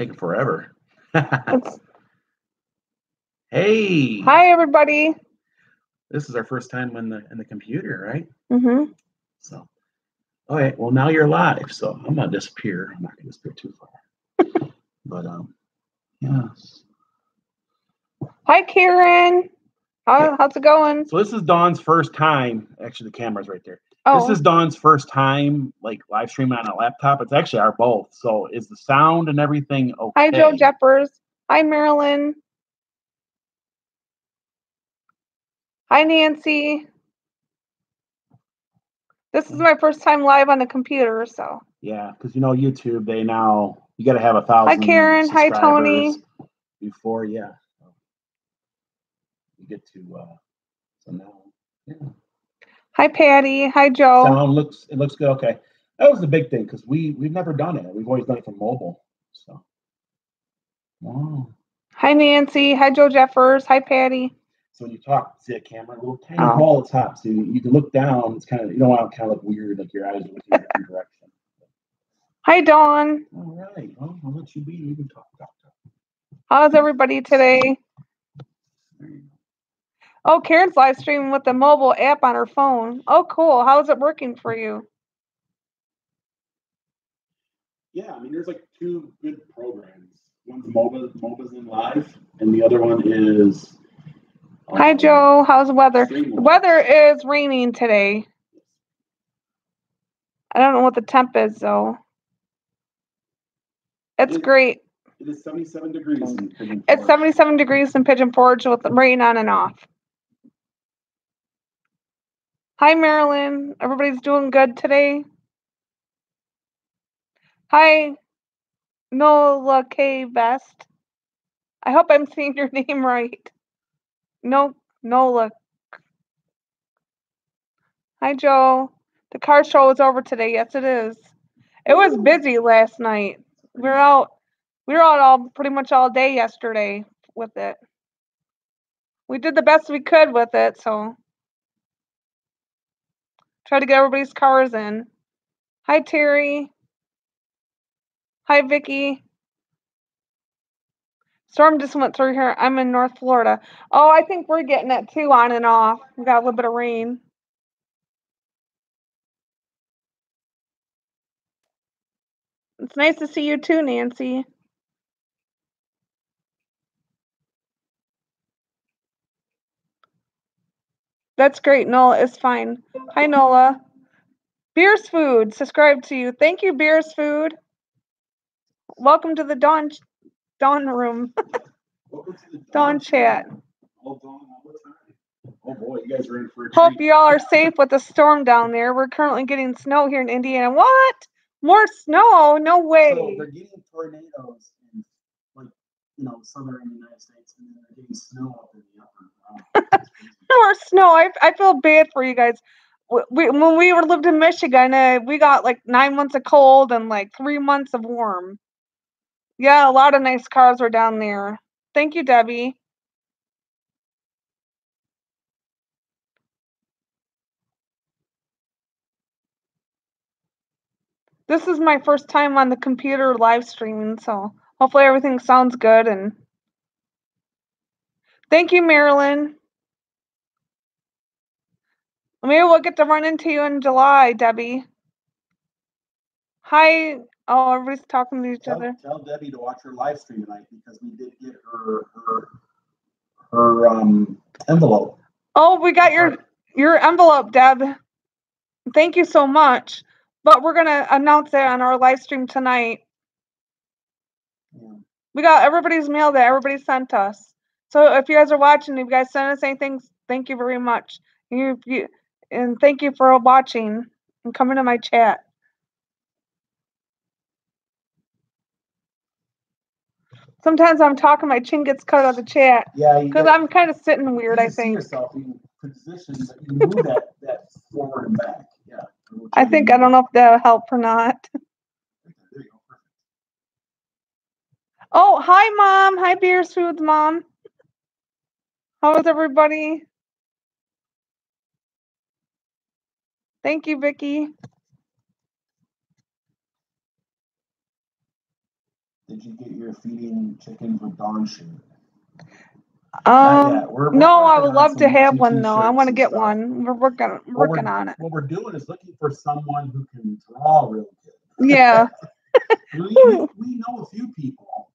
taking forever. Hey, Hi, everybody. this is our first time in the in the computer, right? Mm-hmm. So, all right. Well, now you're live, so I'm gonna disappear. I'm not gonna disappear too far, but um, yes. Hi, Karen. How, how's it going? So this is Dawn's first time. Actually, the camera's right there. Oh, This is Dawn's first time like live streaming on a laptop. It's actually our both. So is the sound and everything okay? hi, Joe Jeffers. Hi, Marilyn. Hi, Nancy. This is my first time live on the computer, so Yeah, because you know YouTube, they now you got to have a thousand. Hi, Karen. Hi, Tony. Before, yeah, you get to. uh So now, yeah, hi, Patty. Hi, Joe. sound looks it looks good. Okay, that was the big thing because we we've never done it. We've always done it from mobile. So, wow. Hi, Nancy. Hi, Joe Jeffers. Hi, Patty. So when you talk, see a camera, a little tiny Oh. hole at the top, so you, you can look down. It's kind of you don't want to kind of look weird, like your eyes are looking in a different direction. Hi, Dawn. All right, well, I'll let you be. You can talk. talk, talk. How's everybody today? There you go. Oh, Karen's live streaming with the mobile app on her phone. Oh, cool. How's it working for you? Yeah, I mean, there's like two good programs. One's MOBA, MOBA's in live, and the other one is. Hi, um, Joe. How's the weather? The weather is raining today. I don't know what the temp is though. It's It- great. It is 77 degrees. in Pigeon It's 77 degrees in Pigeon Forge with the rain on and off. Hi, Marilyn. Everybody's doing good today. Hi, Nola K. Best. I hope I'm saying your name right. No, Nola. Hi, Joe. The car show is over today. Yes, it is. It was busy last night. We were out. We were out all pretty much all day yesterday with it. We did the best we could with it, so try to get everybody's cars in. Hi, Terry. Hi, Vicky. Storm just went through here. I'm in North Florida. Oh, I think we're getting it too on and off. We got a little bit of rain. It's nice to see you too, Nancy. That's great. Nola is fine. Hi, Nola. Beers Food, subscribe to you. Thank you, Beers Food. Welcome to the Dawn Dawn room. Welcome to the Dawn chat. All dawn all the time. Oh boy, you guys are in for a Hope treat. y'all are safe with the storm down there. We're currently getting snow here in Indiana. What? More snow? No way. So they're getting tornadoes in like you know southern United States, and then they're getting snow up in the upper. Wow, snow. I, I feel bad for you guys. We, when we were lived in Michigan, uh, we got like nine months of cold and like three months of warm. Yeah, a lot of nice cars were down there. Thank you, Debbie. This is my first time on the computer live streaming, so hopefully everything sounds good and thank you, Marilyn. Maybe we'll get to run into you in July, Debbie. Hi. Oh, everybody's talking to each Tell, other. tell Debbie to watch her live stream tonight because we did get her her her um envelope. Oh, we got your your envelope, Deb. Thank you so much. But we're gonna announce it on our live stream tonight. Yeah. We got everybody's mail that everybody sent us. So if you guys are watching, if you guys send us anything, thank you very much. You, you and thank you for watching and coming to my chat. Sometimes I'm talking, my chin gets cut out of the chat Yeah, because I'm kind of sitting weird. you I think. yourself in position that you move that that forward and back. Yeah. I think I don't know if that'll help or not. There you go. Perfect. Oh, hi, mom. Hi, Beers Foods, mom. How is everybody? Thank you, Vicky. Did you get your feeding chickens with Dawn shirt? Um. We're- we're no, I would love to have one though. I want to get one. We're working What working we're- on it. What we're doing is looking for someone who can draw real good. Yeah, We, we, we know a few people.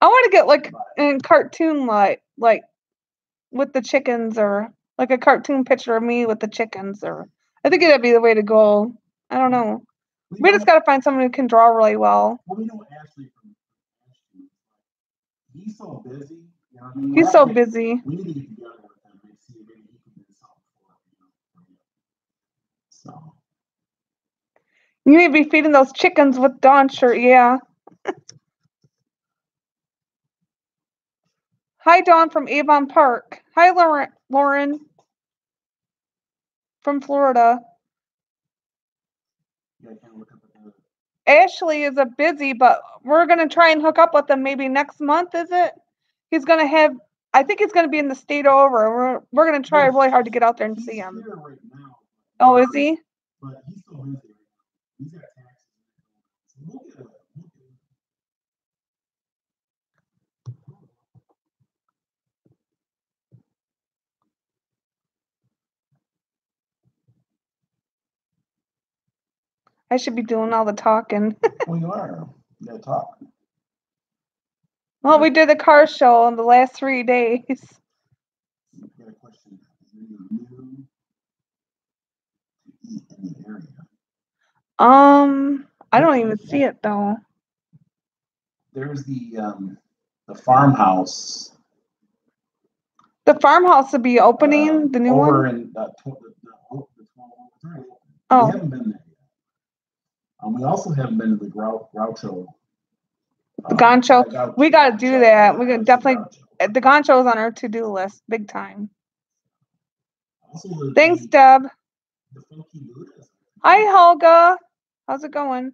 I want to get like but in cartoon like like with the chickens or like a cartoon picture of me with the chickens or I think it'd be the way to go. I don't know. We know- just got to find someone who can draw really well. Well, we know Ashley from Ashley. He's so busy. You know I mean? He's so busy. We need to get together with him and see if maybe he can do something for it, you know, for you. So, You need to be feeding those chickens with Dawn shirt. Yeah. Hi, Dawn from Avon Park. Hi, Lauren. Lauren from Florida. yeah, I can't look up at the, Ashley is a busy, but we're gonna try and hook up with him maybe next month. Is it? He's gonna have. I think he's gonna be in the state over. We're we're gonna try really hard to get out there and see him. right. Oh, is he? But he's so busy. He's got taxes. So we'll get a, we'll get a- I should be doing all the talking. Well, you are. Gotta talk. well, we did the car show in the last three days. You got a question. Is there any new to eat in the area? Um, I don't even see it though. There's the, um, the farmhouse. The farmhouse will be opening uh, the new over one. in, uh, tw- the, the, oh, the twelve, it's already open. Oh. We haven't been there. Um, we also haven't been to the Grou- Groucho. The uh, Gancho. Groucho- We gotta do that. We could Groucho. definitely- Uh, The Gancho is on our to-do list, big time. Also the- Thanks, the- Deb. The Hi, Helga. How's it going?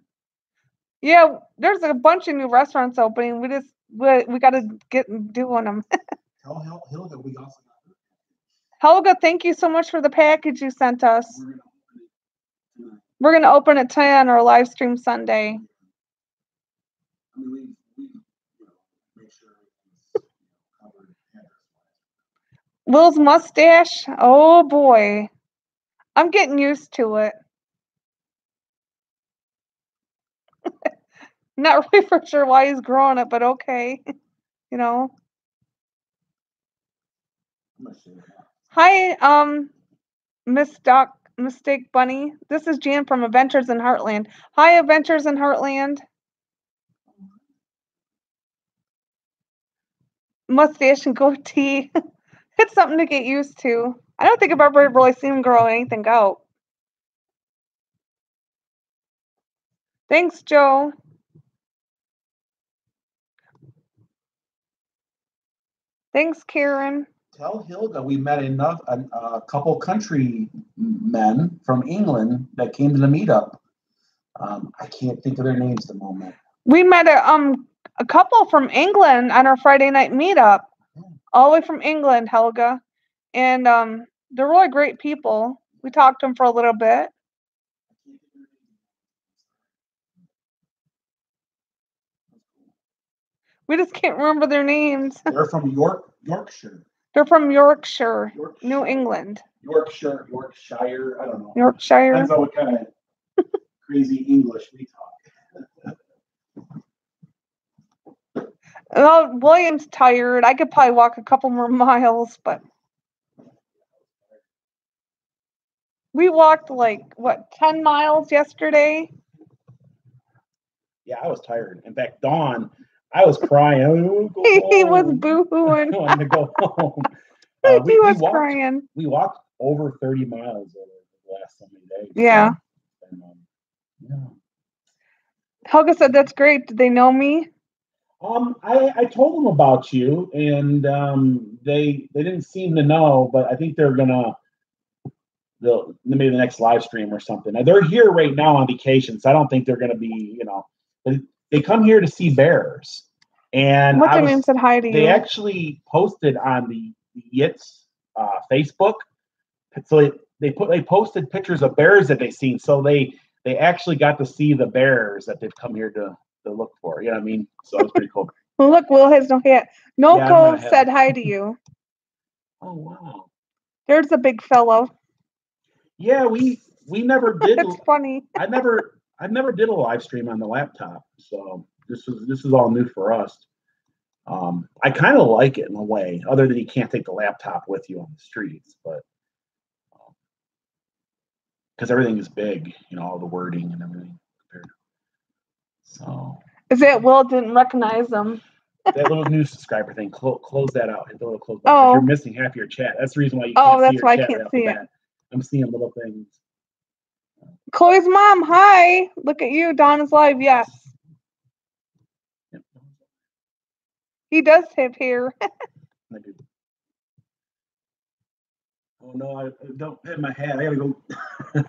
Yeah, there's a bunch of new restaurants opening. We just we, we got to get doing them. Tell Hel- we also Helga, thank you so much for the package you sent us. We're gonna open it tonight. We're gonna open it tonight on our live stream Sunday. I mean, we, we, you know, make sure everything's, you know, covered address-wise. Will's mustache. Oh boy, I'm getting used to it. Not really for sure why he's growing it, but okay. you know. I'm gonna share that. Hi, um, Miss Doc Mistake Bunny. This is Jan from Adventures in Heartland. Hi, Adventures in Heartland. Mustache and goatee. it's something to get used to. I don't think I've ever really seen him grow anything out. Thanks, Joe. Thanks, Karen. Tell Hilda we met enough, a, a couple country men from England that came to the meetup. Um, I can't think of their names at the moment. We met a um a couple from England on our Friday night meetup, all the way from England, Helga, and um they're really great people. We talked to them for a little bit. We just can't remember their names. They're from York, Yorkshire. They're from Yorkshire, Yorkshire. New England, Yorkshire, Yorkshire. I don't know. Yorkshire. Depends on what kind of crazy English we talk. Well, William's tired. I could probably walk a couple more miles, but we walked like what ten miles yesterday. Yeah, I was tired. In fact, Dawn, I was crying. Oh, he was boo-hooing. I wanted to go home. Uh, we, he we was walked, crying. we walked over 30 miles over the last so many days. Yeah. And, um, yeah. Helga said, "That's great. Did they know me?" Um, I, I told them about you, and um, they they didn't seem to know, but I think they're gonna they'll maybe the next live stream or something. Now, They're here right now on vacation, so I don't think they're gonna be, you know, they, they come here to see bears, and What's their name said hi to they you. actually posted on the, the Yitz uh, Facebook. So they, they put they posted pictures of bears that they seen. So they they actually got to see the bears that they've come here to to look for. You know what I mean? So it's pretty cool. Well, look, Will has no hat. Yeah, Noko not ha- said hi to you. Oh wow. There's a big fellow. Yeah, we we never did. It's funny. I never I never did a live stream on the laptop, so this is this is all new for us. Um, I kind of like it in a way, other than you can't take the laptop with you on the streets, but because everything is big, you know, all the wording and everything. Compared. So Is it Will didn't recognize them? that little new subscriber thing, clo- close that out. Hit the little close button. Oh. You're missing half your chat. That's the reason why you Oh, can't that's see your why I can't right see it. bat. I'm seeing little things. Chloe's mom, hi. Look at you. Dawn is live. Yes. He does have hair. I do. Oh no, I don't have my hat. I gotta go.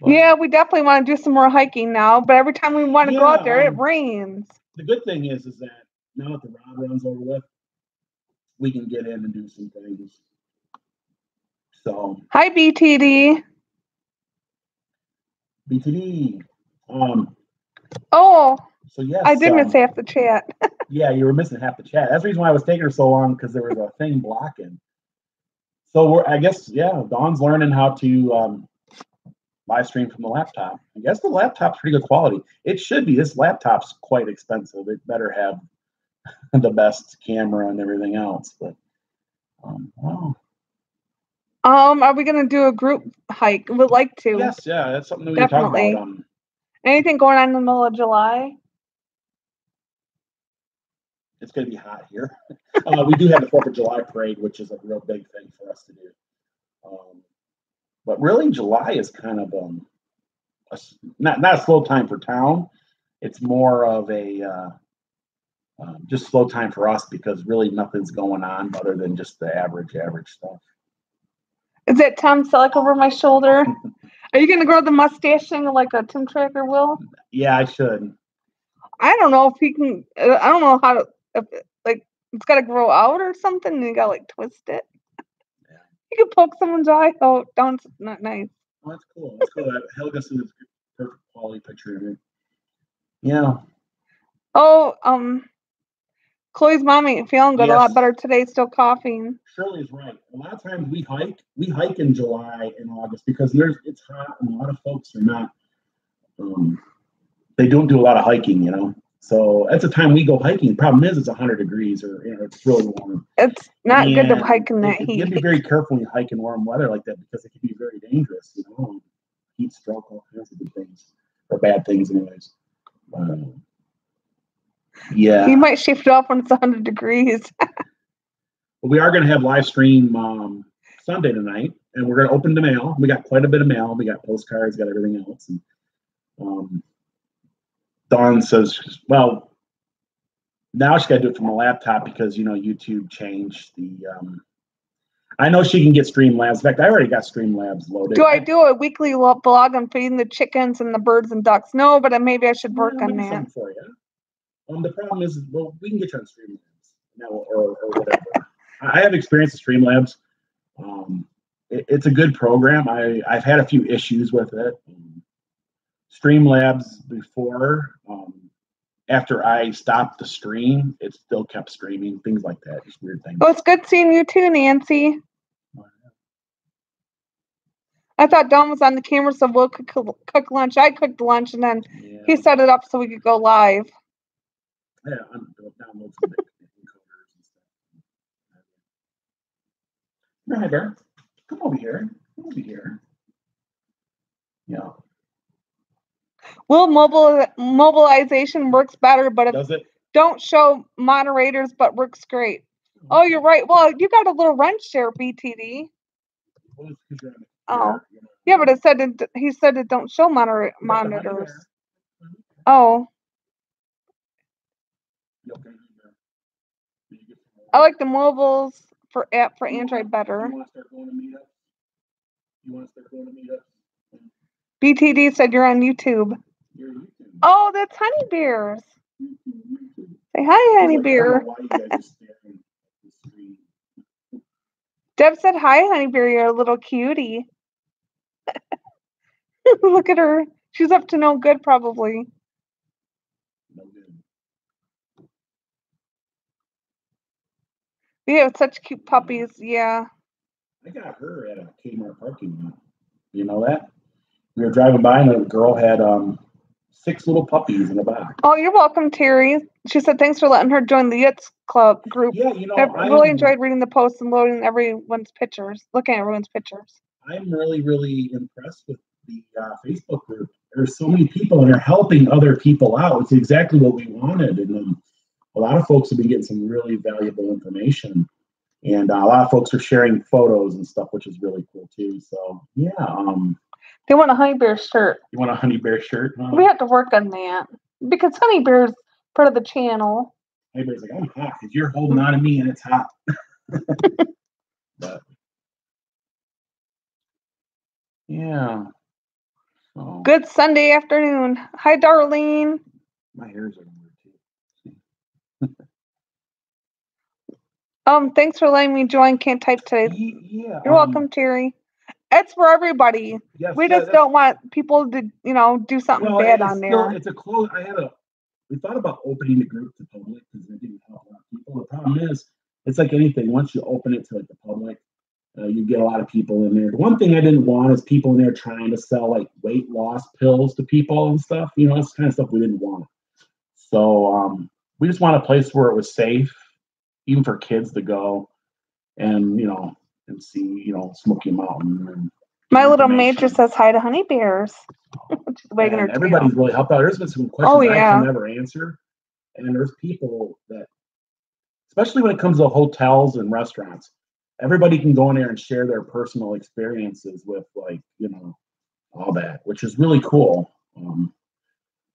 Well, yeah, we definitely want to do some more hiking now, but every time we want to go out Yeah, there, it um, rains. The good thing is, is that now that the rod runs over with, we can get in and do some things. So Hi, BTD. BTD. Um. Oh, So yes. I did um, miss half the chat. Yeah, you were missing half the chat. That's the reason why I was taking her so long because there was a thing blocking. So we're, I guess, yeah, Dawn's learning how to um, live stream from the laptop. I guess the laptop's pretty good quality. It should be. This laptop's quite expensive. It better have the best camera and everything else. But um, wow. Um, are we gonna do a group hike? Would like to. yes, yeah, that's something that we were talking Definitely. about. Um, Anything going on in the middle of July? it's going to be hot here. uh, we do have the Fourth of July parade, which is a real big thing for us to do. Um, but really, July is kind of um, a not not a slow time for town. It's more of a uh, um, just slow time for us because really nothing's going on other than just the average average stuff. Is that Tom Selleck over my shoulder? Are you gonna grow the mustache thing like a Tim Tracker will? Yeah, I should. I don't know if he can. uh, I don't know how to. If, like, it's got to grow out or something, and you got to like twist it. Yeah. You could poke someone's eye out. Don't not nice. Oh, that's cool. That's cool. That Helga sent a perfect quality picture of it. Yeah. Oh, um, Chloe's mommy ain't feeling good. A lot better today. Still coughing. Shirley is right. A lot of times we hike, we hike in July and August because there's it's hot and a lot of folks are not um they don't do a lot of hiking, you know. So that's the time we go hiking. Problem is it's hundred degrees or you know, it's really warm. It's not good to hike in that you- heat. You have to be very careful when you hike in warm weather like that because it can be very dangerous, you know. Heat stroke, all kinds of good things. Or bad things anyways. Um, yeah. You might shift off when it's 100 degrees. But we are going to have live stream um, Sunday tonight, and we're going to open the mail. We got quite a bit of mail. We got postcards, got everything else. And um, Dawn says, "Well, now she got to do it from a laptop because you know YouTube changed the." Um, I know she can get Streamlabs. In fact, I already got Streamlabs loaded. Do I do a weekly lo- vlog on feeding the chickens and the birds and ducks? No, but maybe I should work Yeah, on that. For you. Um, the problem is, well, we can get you on Streamlabs now or, or whatever. I have experience with Streamlabs. Um, it- it's a good program. I, I've had a few issues with it. Um, Streamlabs before, um, after I stopped the stream, it still kept streaming, things like that. Just weird things. Well, it's good seeing you too, Nancy. I thought Dawn was on the camera, so we'll cook, cook lunch. I cooked lunch, and then Yeah, he set it up so we could go live. Yeah I'm I'll download some encoders and stuff. Hi, Bear. Come over here. Come over here. Yeah. Will mobile mobilization works better, but it Does it? don't show moderators, but works great. Oh, you're right. Well, you got a little wrench there, BTD. Well, it's 'cause you're on the Oh. computer, you know. Yeah, but it said it, he said it don't show moder- You got the money monitors. Oh, You okay, Bear? Did you get some I like the mobiles for app for Android better. You want to start going to meetups? You want to start going to meetups? BTD said you're on YouTube. You're YouTube. Oh, that's Honey Bears. Say hi, Honey Bear. don't know why you guys are staring at the screen. Deb said hi, Honey Bear. You're a little cutie. Look at her. She's up to no good, probably. No good. We have such cute puppies. Yeah. I got her at a Kmart parking lot. You know that? We were driving by and a girl had um six little puppies in a box. Oh, you're welcome, Terry. She said thanks for letting her join the Yitz Club group. Yeah, you know, I I really am- enjoyed reading the posts and loading everyone's pictures, looking at everyone's pictures. I'm really, really impressed with the uh, Facebook group. There's so many people and they're helping other people out. It's exactly what we wanted. And um, a lot of folks have been getting some really valuable information. And uh, a lot of folks are sharing photos and stuff, which is really cool too. So yeah, um, They want a honey bear shirt. you want a honey bear shirt? Huh? We have to work on that because honey bear's part of the channel. Honey Bear's like, I'm hot because you're holding on to me and it's hot. but yeah. So Good Sunday afternoon. Hi, Darlene. my hair's everywhere too. Um, thanks for letting me join. Can't type today. Yeah. You're um, welcome, Terry. It's for everybody. Yes, We yeah, just don't want people to, you know, do something well, bad on still- there. It's a close. I had a. We thought about opening the group to public because it didn't help a lot of people. The problem is, it's like anything. Once you open it to like the public, uh, you get a lot of people in there. The one thing I didn't want is people in there trying to sell like weight loss pills to people and stuff. You know, that's the kind of stuff we didn't want. So um, we just want a place where it was safe, even for kids to go, and you know, and see, you know, Smoky Mountain and My little major says hi to honey bears. She's wagging her and tail. everybody's really helped out. There's been some questions Oh, I can never answer, and there's people that, especially when it comes to hotels and restaurants, everybody can go in there and share their personal experiences with, like you know, all that, which is really cool. Um,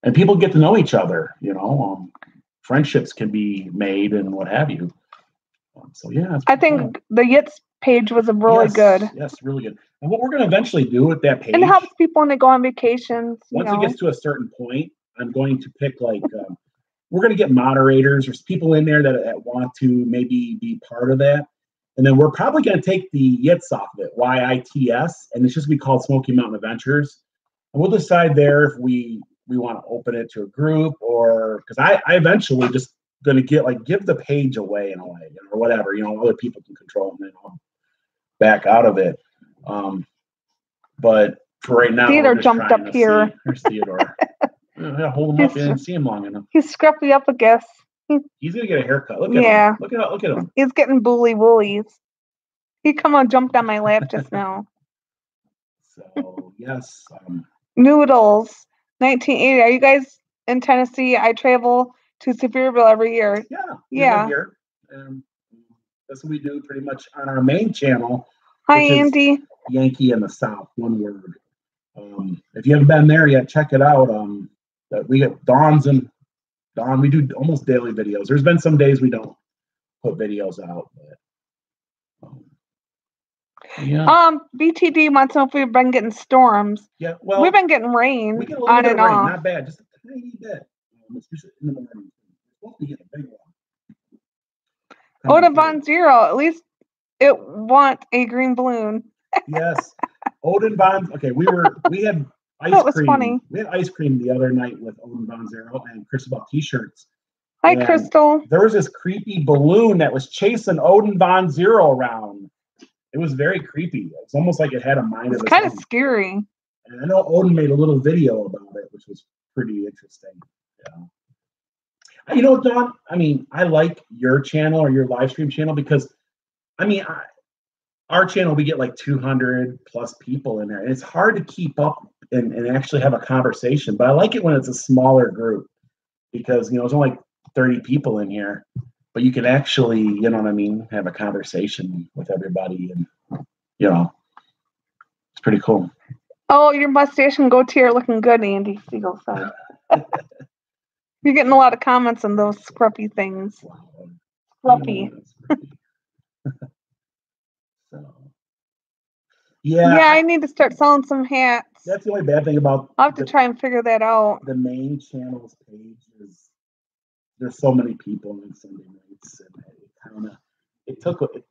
and people get to know each other. You know, um, friendships can be made and what have you. Um, so yeah, I think the Yitz page was really Yes, good. Yes, really good. And what we're going to eventually do with that page And it helps people when they go on vacations. You once know. it gets to a certain point, I'm going to pick like um, we're going to get moderators. There's people in there that, that want to maybe be part of that, and then we're probably going to take the yits off of it, Y I T S, and it's just going to be called Smoky Mountain Adventures. And we'll decide there if we we want to open it to a group or because I I eventually just going to get like give the page away in a way or whatever you know other people can control and then I'll back out of it. Um, but for right now, Theodore jumped up here. see- There's Theodore. yeah, hold him up. He's I didn't see him long enough. He's scruffy up, I guess. He's gonna get a haircut. Look at Yeah. him. Look at look at him. He's getting bully woolies. He come on jumped on my lap just now. So yes, um, Noodles, 1980. Are you guys in Tennessee? I travel to Sevierville every year. yeah, Yeah. Here. Um, that's what we do pretty much on our main channel, Hi, Andy. Yankee in the South, one word. Um, if you haven't been there yet, check it out. Um, that we get Dawn's and Dawn. We do almost daily videos. There's been some days we don't put videos out, but yeah, Um, BTD wants to know if we've been getting storms. yeah. Well, we've been getting rain we get on bit and of rain, off. not bad, just a tiny bit. Um, especially in the morning. We're supposed to be getting a big one. Oda Von Zero, at least it wants a green balloon. Yes. Odin Von. Okay, we were we had ice That was cream. funny. We had ice cream the other night with Odin Von Zero and Crystal T-shirts. Hi, Yeah. Crystal. There was this creepy balloon that was chasing Odin Von Zero around. It was very creepy. It's almost like it had a mind It's of its kind of scary. And I know Odin made a little video about it, which was pretty interesting. Yeah. You know, Dawn, I mean, I like your channel or your live stream channel because, I mean, I, our channel, we get like 200 plus people in there, and it's hard to keep up and, and actually have a conversation. But I like it when it's a smaller group because, you know, there's only like 30 people in here, but you can actually, you know what I mean, have a conversation with everybody. And, you know, it's pretty cool. Oh, your mustache and goatee are looking good, Andy Siegel said. You're getting a lot of comments on those scruffy things. Scruffy. so, yeah, Yeah, I need to start selling some hats. that's the only bad thing about I'll have to try and figure that out. the main channel's page is there's so many people on Sunday and it kind of it took it,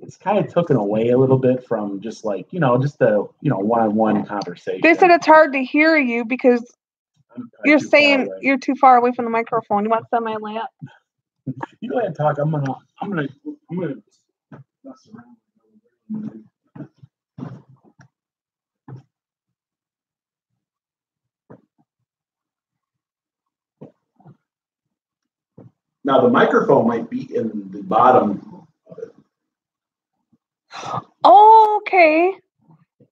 it's kind of taken away a little bit from just like you know just the you know one-on-one conversation. They said it's hard to hear you because You're saying you're too far away from the microphone. You want on my lap? You go ahead and talk. I'm gonna, I'm gonna, I'm gonna Now the microphone might be in the bottom of it. Oh, okay.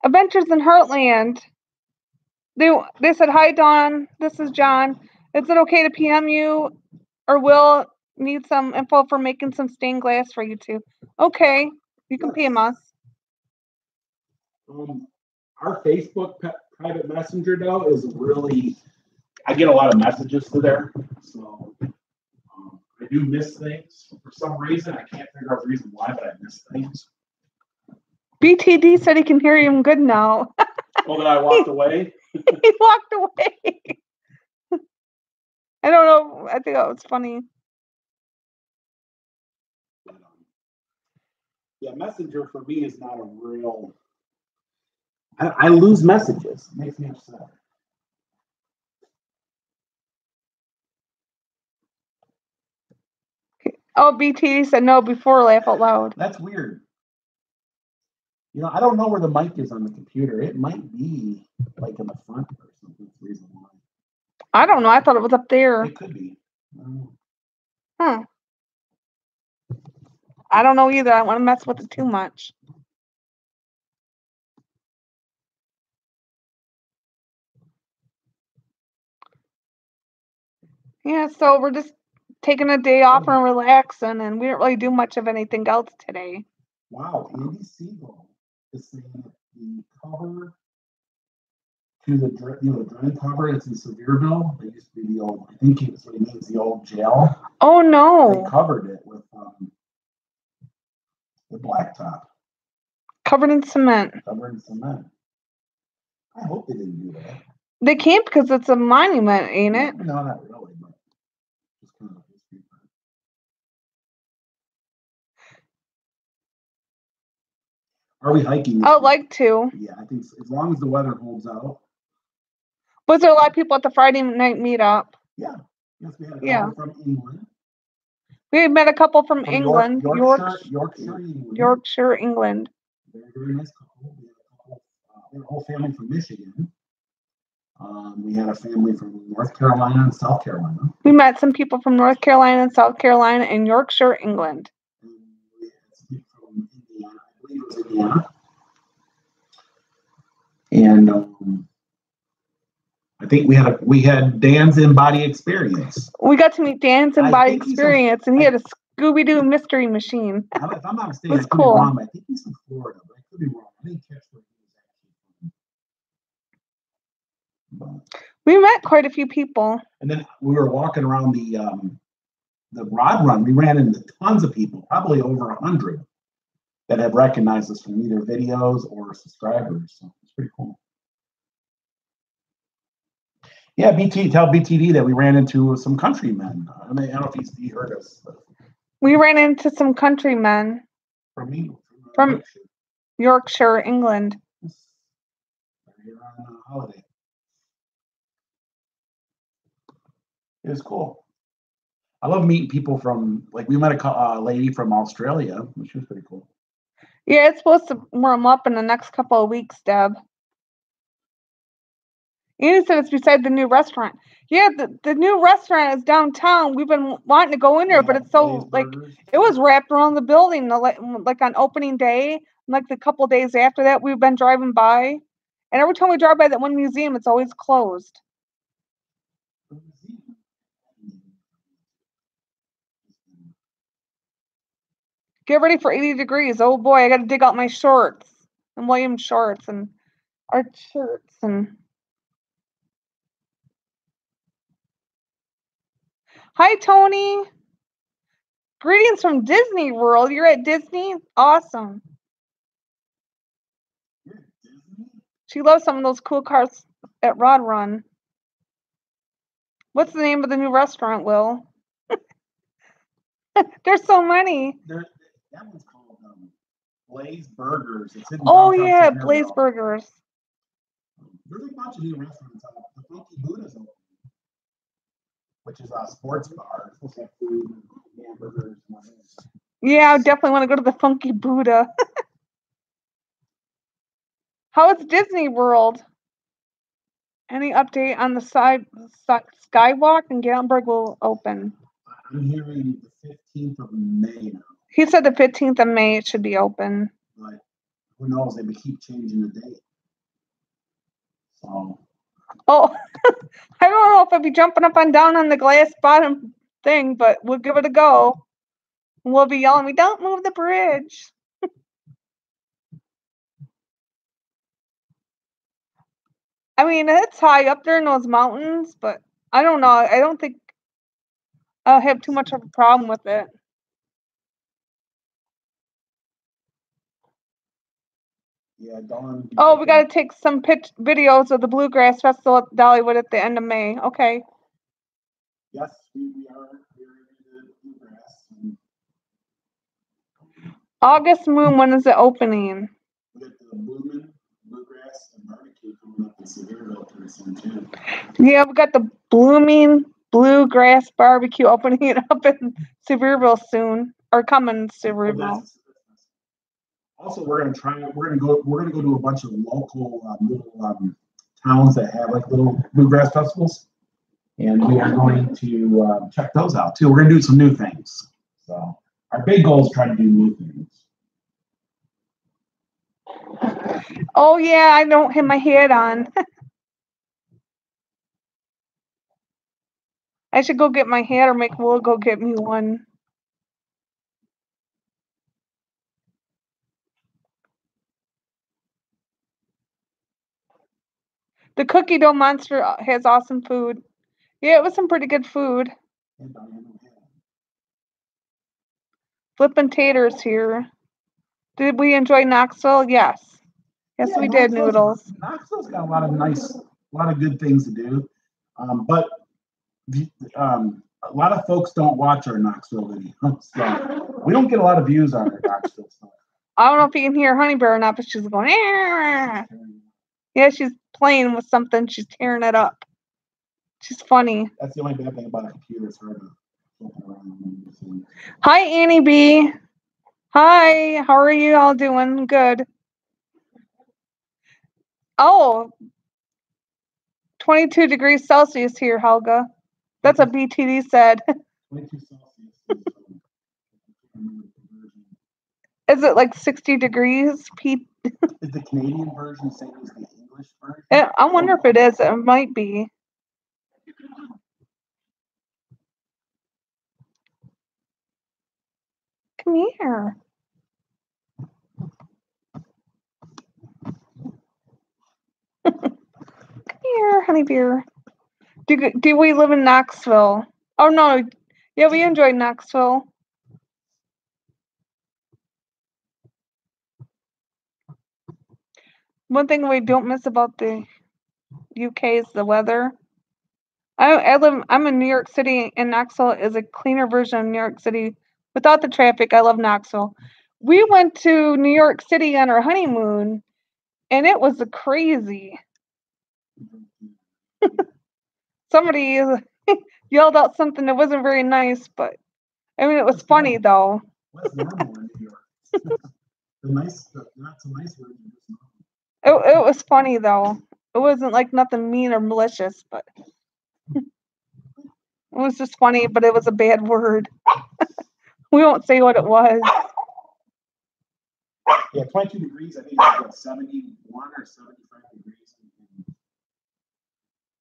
Adventures in Heartland. They they said hi Dawn. This is John. Is it okay to PM you or will need some info for making some stained glass for you two? Okay, you can PM us. Um, our Facebook pe- private messenger though is really, I get a lot of messages to there, so. I do miss things for some reason. I can't figure out the reason why, but I miss things. BTD said he can hear you good now. Oh, then I walked away. he walked away. I don't know. I think that was funny. But, um, Yeah, messenger for me is not a real. I, I lose messages. It makes me upset. Oh, BTD said no before laugh out loud. That's weird. You know, I don't know where the mic is on the computer. It might be like in the front or something. That's reason why. I don't know. I thought it was up there. It could be. I don't know. Hmm. I don't know either. I don't want to mess with it too much. Yeah, so we're just taking a day off and relaxing, and we didn't really do much of anything else today. Wow, Andy Siegel is saying the cover to the you know the drum cover it's in Sevierville. It used to be the old. I think it's what he means the old jail. Oh no! They covered it with um, the blacktop covered in cement. covered in cement. I hope they didn't do that. They can't because it's a monument, ain't it? No, not really, but just kind of history. Are we hiking? this I would like to. Yeah, I think so. as long as the weather holds out. Was there a lot of people at the Friday night meetup? Yes, we had a Yeah. from England. We met a couple from, from England, York, Yorkshire, Yorkshire, England. Yorkshire, England. Very, very nice couple. We had a couple, uh, we had a whole family from Michigan. Um, we had a family from North Carolina and South Carolina. We met some people from North Carolina and South Carolina and Yorkshire, England. And we had some people from Indiana, I believe it. And um, I think we had a, we had Dan's in body experience. We got to meet Dan's and I Body think he's Experience, and he had a Scooby Doo mystery machine. If I'm not mistaken, I That's could be cool. wrong, I think he's from Florida, but I could be wrong. I didn't catch where he was actually from. We met quite a few people. And then we were walking around the um, the rod run. We ran into tons of people, probably over a hundred, that have recognized us from either videos or subscribers. So it's pretty cool. Yeah, BT tell BTD that we ran into some countrymen. I mean, I don't know if he's, he heard us but We ran into some countrymen, from me. uh, From- Yorkshire. Yorkshire, England. Here on a holiday. It was cool. I love meeting people from like we met a co- uh, lady from Australia, which was pretty cool. Yeah, it's supposed to warm up in the next couple of weeks, Deb. Andy said it's beside the new restaurant. Yeah, the, the new restaurant is downtown. We've been wanting to go in there, but it's so like it was wrapped around the building the, like on opening day like the couple days after that we've been driving by and every time we drive by that one museum it's always closed get ready for 80 degrees oh boy i gotta dig out my shorts and william shorts and our shirts and hi tony greetings from disney world you're at disney awesome You're at Disney? She loves some of those cool cars at Rod Run. What's the name of the new restaurant, Will? There's so many. There, that one's called um, Blaze Burgers. It's in Oh yeah, Blaze Burgers. There's a bunch of new restaurants. The Funky Buddha's open. which is a sports bar. It's supposed to have food, hamburgers, and whatever. Yeah, I definitely want to go to the Funky Buddha. How is Disney World? Any update on the side Skywalk and Gatlinburg will open? I'm hearing the fifteenth of May now, He said the 15th of May it should be open. but who knows? They may keep changing the date. So Oh, I don't know if I'd be jumping up and down on the glass bottom thing, but we'll give it a go. We'll be yelling, we don't move the bridge. I mean, it's high up there in those mountains, but I don't know. I don't think I'll have too much of a problem with it. Yeah, Dawn. Oh, we got to take some pitch videos of the Bluegrass Festival at Dollywood at the end of May. Okay. Yes, we, we are. We're in the bluegrass. August Moon, when is it opening? we got the Bloomin' Bluegrass and Barbecue coming up in Sevierville pretty soon too. Yeah, we got the blooming bluegrass barbecue opening it up in Sevierville soon, or coming to Oh, Sevierville. that's- Also, we're gonna try, we're gonna go, we're gonna go to a bunch of local, um, little, um, towns that have like little bluegrass festivals. And we are going to, um, check those out too. We're gonna do some new things. So our big goal is try to do new things. Oh yeah, I don't have my head on. I should go get my hat or make Will go get me one. The cookie dough monster uh, has awesome food. Yeah, it was some pretty good food. And Flippin' taters here. Did we enjoy Knoxville? Yes. Yes, Yeah, we did, Noodles. Knoxville's got a lot of nice, a lot of good things to do. Um, but the- um, a lot of folks don't watch our Knoxville videos. So we don't get a lot of views on our Knoxville stuff. I don't know if you can hear Honey Bear or not, but she's going. Yeah, she's playing with something. She's tearing it up. She's funny. That's the only bad thing about a computer. It's hard to flip it around and everything. Hi, Annie B. Hi, how are you all doing? Good. Oh, 22 degrees Celsius here, Helga. That's what BTD said. 22 Celsius. Is, um, I can't remember the conversion. Is it like 60 degrees? Pete? Is the Canadian version the same as the Eh, I wonder if it is. It might be. Come here. Come here, honey bear. Do, do we live in Knoxville? Oh no. Yeah, we enjoyed Knoxville. One thing we don't miss about the UK is the weather. I, I live. I'm in New York City, and Knoxville is a cleaner version of New York City without the traffic. I love Knoxville. We went to New York City on our honeymoon, and it was a crazy. Somebody yelled out something that wasn't very nice, but I mean it was funny though. What's normal in New York? the nice, the not so nice version is normal. It, it was funny though. It wasn't like nothing mean or malicious, but it was just funny. But it was a bad word. we won't say what it was. Yeah, 22 degrees. I think it's what, 71 or 75 degrees.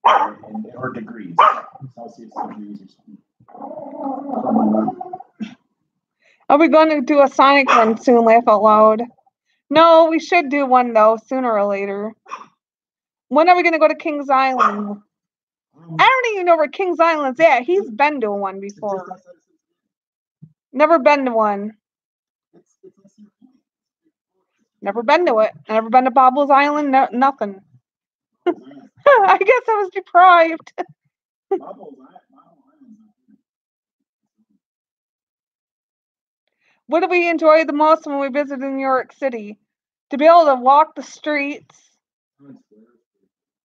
In, in, or degrees. Celsius degrees or something. Like. Are we going to do a Sonic one soon? Laugh out loud. No, we should do one though, sooner or later. When are we going to go to Kings Island? I don't even know where Kings Island's at. He's been to one before. outside of Cincinnati. Never been to one. It's, it's less than a point. Never been to it. Never been to Bobbles Island. No, nothing. I guess I was deprived. Bubbles, I, Bubble Island's not here. What did we enjoy the most when we visited New York City? To be able to walk the streets.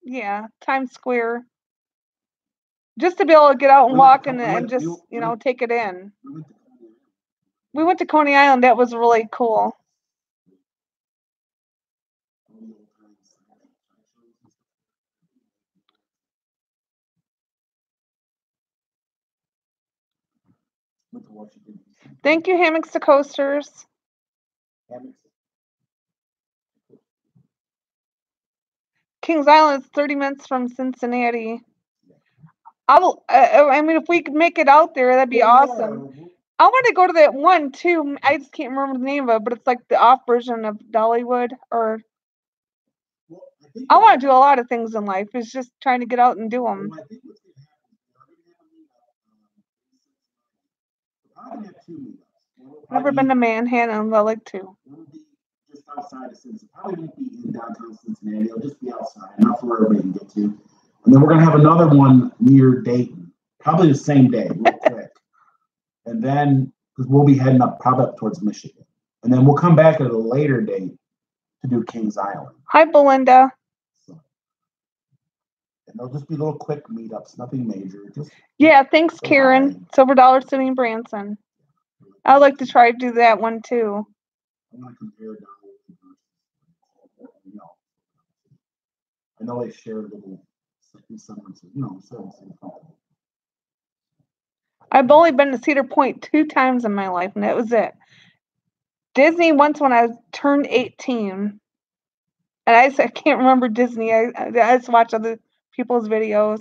Yeah, Times Square. just to be able to get out and walk and, and just you know take it in. We went to Coney Island. We went to Coney Island. That was really cool. All the old times. Went to Washington. DC. Thank you, hammocks to coasters. Hammocks. Kings Island is 30 minutes from Cincinnati. I will. Uh, I mean, if we could make it out there, that'd be Yeah, awesome. I want to go to that one too. I just can't remember the name of it, but it's like the off version of Dollywood. Or Well, I I want to do a lot of things in life. It's just trying to get out and do them. Well, I think what's gonna happen is we already have a meetup, in Cincinnati. We're probably gonna have two meetups. Never been to Manhattan. I like to. One be just outside of Cincinnati. Probably won't be in downtown Cincinnati. It'll just be outside, enough where everybody can get to. And then we're gonna have another one near Dayton, probably the same day, real quick. And then, because we'll be heading up, probably up towards Michigan. And then we'll come back at a later date to do Kings Island. Hi, Belinda. And they'll just be little quick meetups, nothing major, just Yeah, thanks, Karen. hi. Silver Dollar City and Branson. I'd like to try to do that one too. I want to compare Donald versus, you know. I know they share a little, of, you know. I've only been to Cedar Point two times in my life, and that was it. Disney once when I turned 18. And I, just, I can't remember Disney. I, I just watch other people's videos.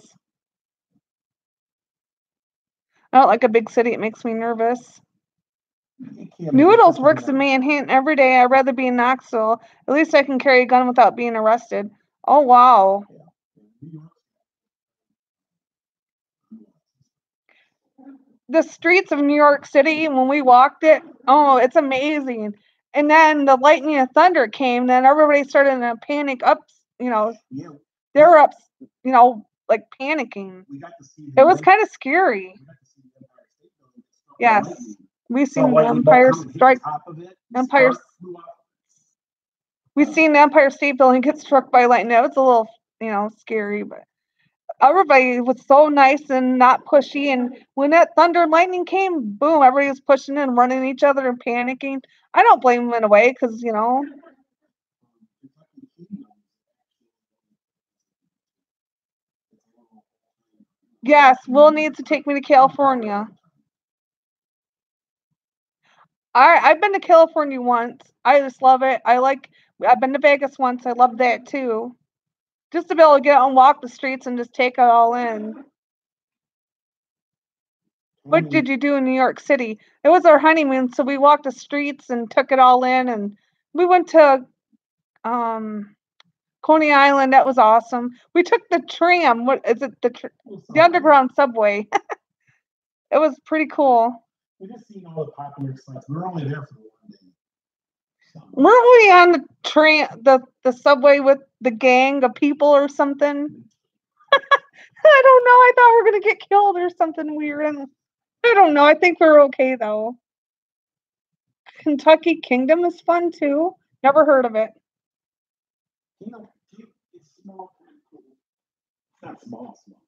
I don't like a big city. It makes me nervous. You can't make Noodles works in Manhattan every day. I'd rather be in Knoxville. At least I can carry a gun without being arrested. Oh, wow. the streets of New York City when we walked it, oh, it's amazing. And then the lightning and thunder came, then everybody started in a panic up, you know, they were up, you know, like panicking. we got to see. It was kind of scary. We got to see the Empire State Building get struck by Yes. We So seen the Empire come and hit the Strike. of it, Empire- spark flew up. We seen the Empire State Building get struck by lightning. That was a little, you know, scary, but everybody was so nice and not pushy. And when that thunder and lightning came, boom, everybody was pushing and running each other and panicking. I don't blame them in a way because you know Kentucky Kingdom. It's a little- Yes, Will needs to take me to California. I I've been to California once. I just love it. I like I've been to Vegas once. I love that too. Just to be able to get out and walk the streets and just take it all in. What did you do in New York City? It was our honeymoon, so we walked the streets and took it all in and we went to um Coney Island. That was awesome. We took the tram. What is it? The tr- the underground subway. it was pretty cool. We just seen all the popular sites. We were only there for one day. So, Weren't we on the train, the the subway with the gang of people or something? Mm-hmm. I don't know. I thought we were gonna get killed or something weird. And I don't know. I think we're okay though. Kentucky Kingdom is fun too. Never heard of it. you know, it's small. It's not small, small.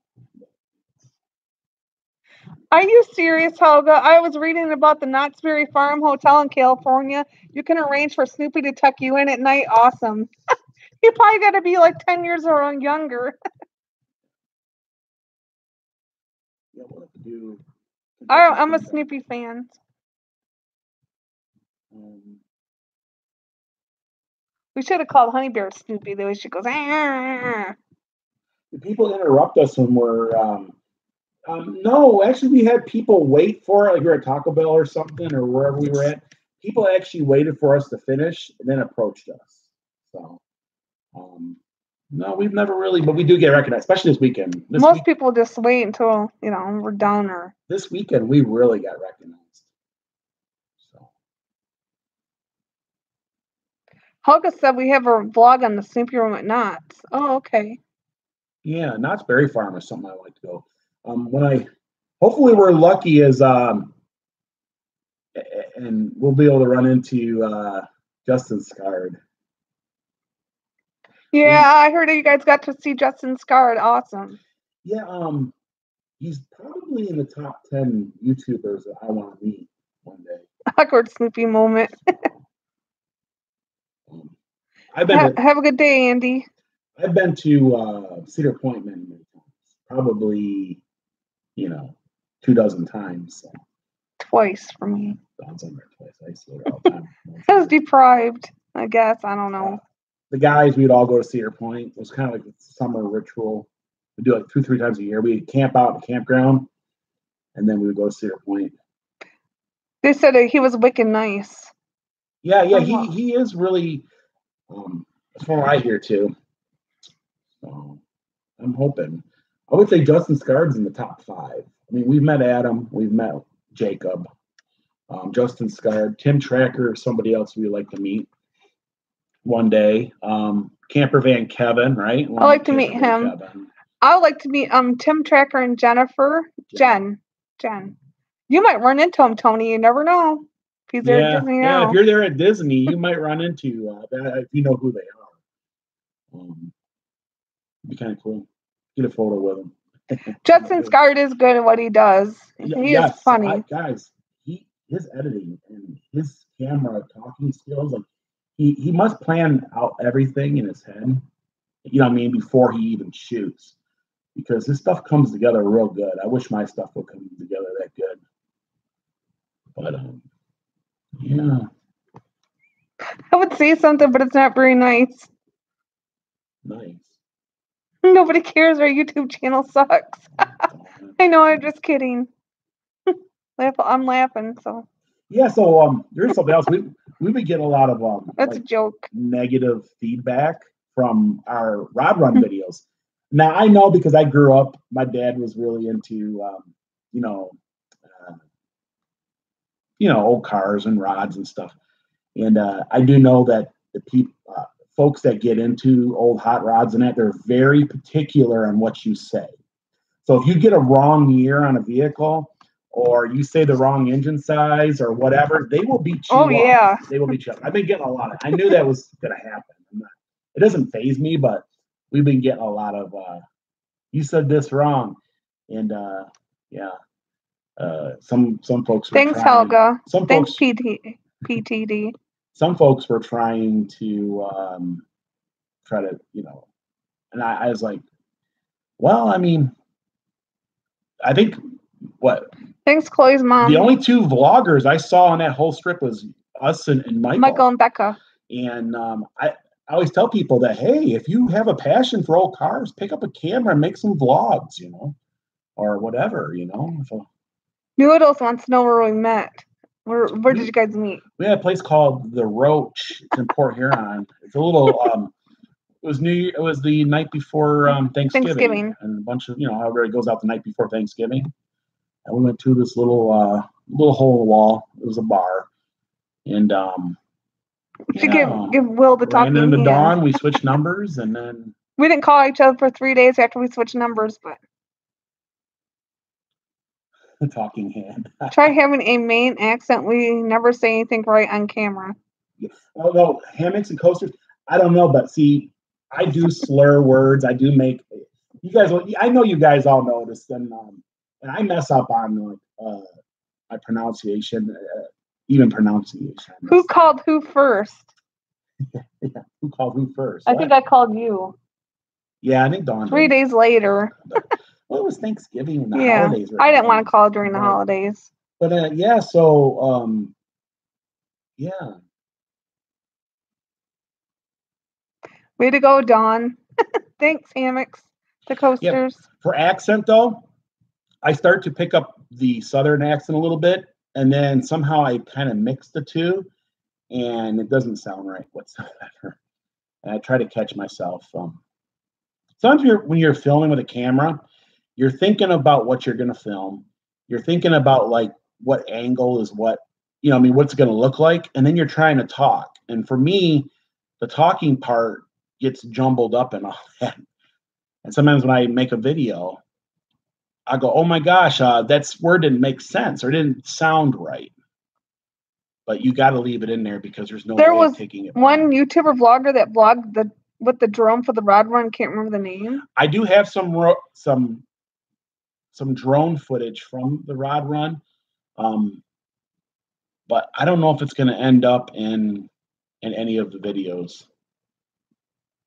Are you serious, Helga? I was reading about the Knott's Berry Farm Hotel in California. You can arrange for Snoopy to tuck you in at night. Awesome. you probably got to be like 10 years or younger. Yeah, we'll have to do. I, I'm a Snoopy fan. Um, We should have called Honey Bear Snoopy the way she goes. "Ah." do people interrupt us when we're? Um, um, no, actually, we had people wait for it, like we were at Taco Bell or something, or wherever we were at. People actually waited for us to finish and then approached us. So, um, no, we've never really, but we do get recognized, especially this weekend. This, Most week, people just wait until, you know, we're done or. this weekend, we really got recognized. So, Helga said we have a vlog on the Snoopy Room at Knott's. Oh, okay. yeah, Knott's Berry Farm is something I like to go. Um, when I, hopefully, we're lucky as um, and we'll be able to run into uh, Justin Scarred. Yeah, I heard you guys got to see Justin Scarred. Awesome. Yeah, um, he's probably in the top ten YouTubers that I want to meet one day. Awkward Snoopy moment. I've been Ha- to, have a good day, Andy. I've been to uh, Cedar Point many, many times, probably you know two dozen times. So Twice for me. On there twice. I used to go all the time. I was deprived. I guess I don't know. the guys, we'd all go to Cedar Point. It was kind of like a summer ritual. We do it two, three times a year. We'd camp out at the campground, and then we would go to Cedar Point. They said that he was wicked nice. Yeah, yeah, Uh-huh. he he is really. Um, that's from what I hear too. So I'm hoping. I would say Justin Scarred's in the top five. I mean, we've met Adam, we've met Jacob, um, Justin Scarred, Tim Tracker, somebody else we'd like to meet one day. Um, Camper Van Kevin, right? I'd like to meet him. Kevin. I would like to meet um Tim Tracker and Jennifer. Jen. Jen. You might run into him, Tony. You never know. He's there Yeah, yeah. now. If you're there at Disney, you might run into uh, that if you know who they are. Um, be kind of cool. Get a photo with them. Justin Scarred is good at what he does. He is funny. I- guys, he his editing and his camera talking skills, like he he must plan out everything in his head. You know what I mean before he even shoots, because his stuff comes together real good. I wish my stuff would come together that good. But um, yeah, I would say something, but it's not very nice. nice. Nobody cares. Our YouTube channel sucks. I know. I'm just kidding. I'm laughing. So Yeah, so um, there's something else. We we would get a lot of um that's like, a joke. negative feedback from our rod run videos. Now I know because I grew up, my dad was really into um, you know, uh, you know, old cars and rods and stuff. And uh, I do know that the people, uh, folks that get into old hot rods and that, they're very particular on what you say. So if you get a wrong year on a vehicle, or you say the wrong engine size or whatever, they will beat you. Oh, up. yeah. they will beat you up. I've been getting a lot of. I knew that was going to happen. Not, it doesn't phase me, but we've been getting a lot of. uh You said this wrong, and uh yeah, uh some some folks. Were Thanks, trying- Helga. Some Thanks, folks. PT, PTD. Some folks were trying to um try to you know, and I, I was like, well, I mean, I think what Thanks, Chloe's mom. the only two vloggers I saw on that whole strip was us and, and Michael. Michael and Becca. And um, I, I always tell people that hey, if you have a passion for old cars, pick up a camera and make some vlogs, you know, or whatever, you know. So Noodles wants to know where we met. Where Where did you guys meet? we had a place called the Roach. It's in Port Huron. It's a little. Um, it was New. Year- It was the night before um, Thanksgiving, Thanksgiving. and a bunch of you know how everybody goes out the night before Thanksgiving. And we went to this little uh, little hole in the wall. It was a bar, and um, We should yeah, give give Will the talking into hand. dawn. We switched numbers, and then We didn't call each other for three days after we switched numbers, but the talking hand. try having a Maine accent. We never say anything right on camera. Although hammocks and coasters, I don't know, but see, I do slur words. I do make you guys. I know you guys all know this, and um, and I mess up on like uh, my pronunciation, uh, even pronunciation. Who called who first? Who called who first? I What? think I called you yeah, I think Dawn. three days later. Well, it was Thanksgiving and the Yeah, holidays. I didn't want to call during the Right. holidays. But uh, yeah, so um, yeah, Way to go, Dawn. Thanks, hammocks, the coasters. for accent though, I start to pick up the southern accent a little bit, and then somehow I kind of mix the two, and it doesn't sound right whatsoever. And I try to catch myself. Um, sometimes you're, when you're filming with a camera, you're thinking about what you're going to film. You're thinking about like what angle is what, you know, I mean, what's it going to look like, and then you're trying to talk. And for me, the talking part gets jumbled up and all that. And sometimes when I make a video, I go, "Oh my gosh, uh, that's word didn't make sense or didn't sound right." But you got to leave it in there because there's no There way was of taking it. One back. YouTuber vlogger that vlogged the with the drone for the rod run. Can't remember the name. I do have some ro- some some drone footage from the rod run. Um, but I don't know if it's going to end up in in any of the videos.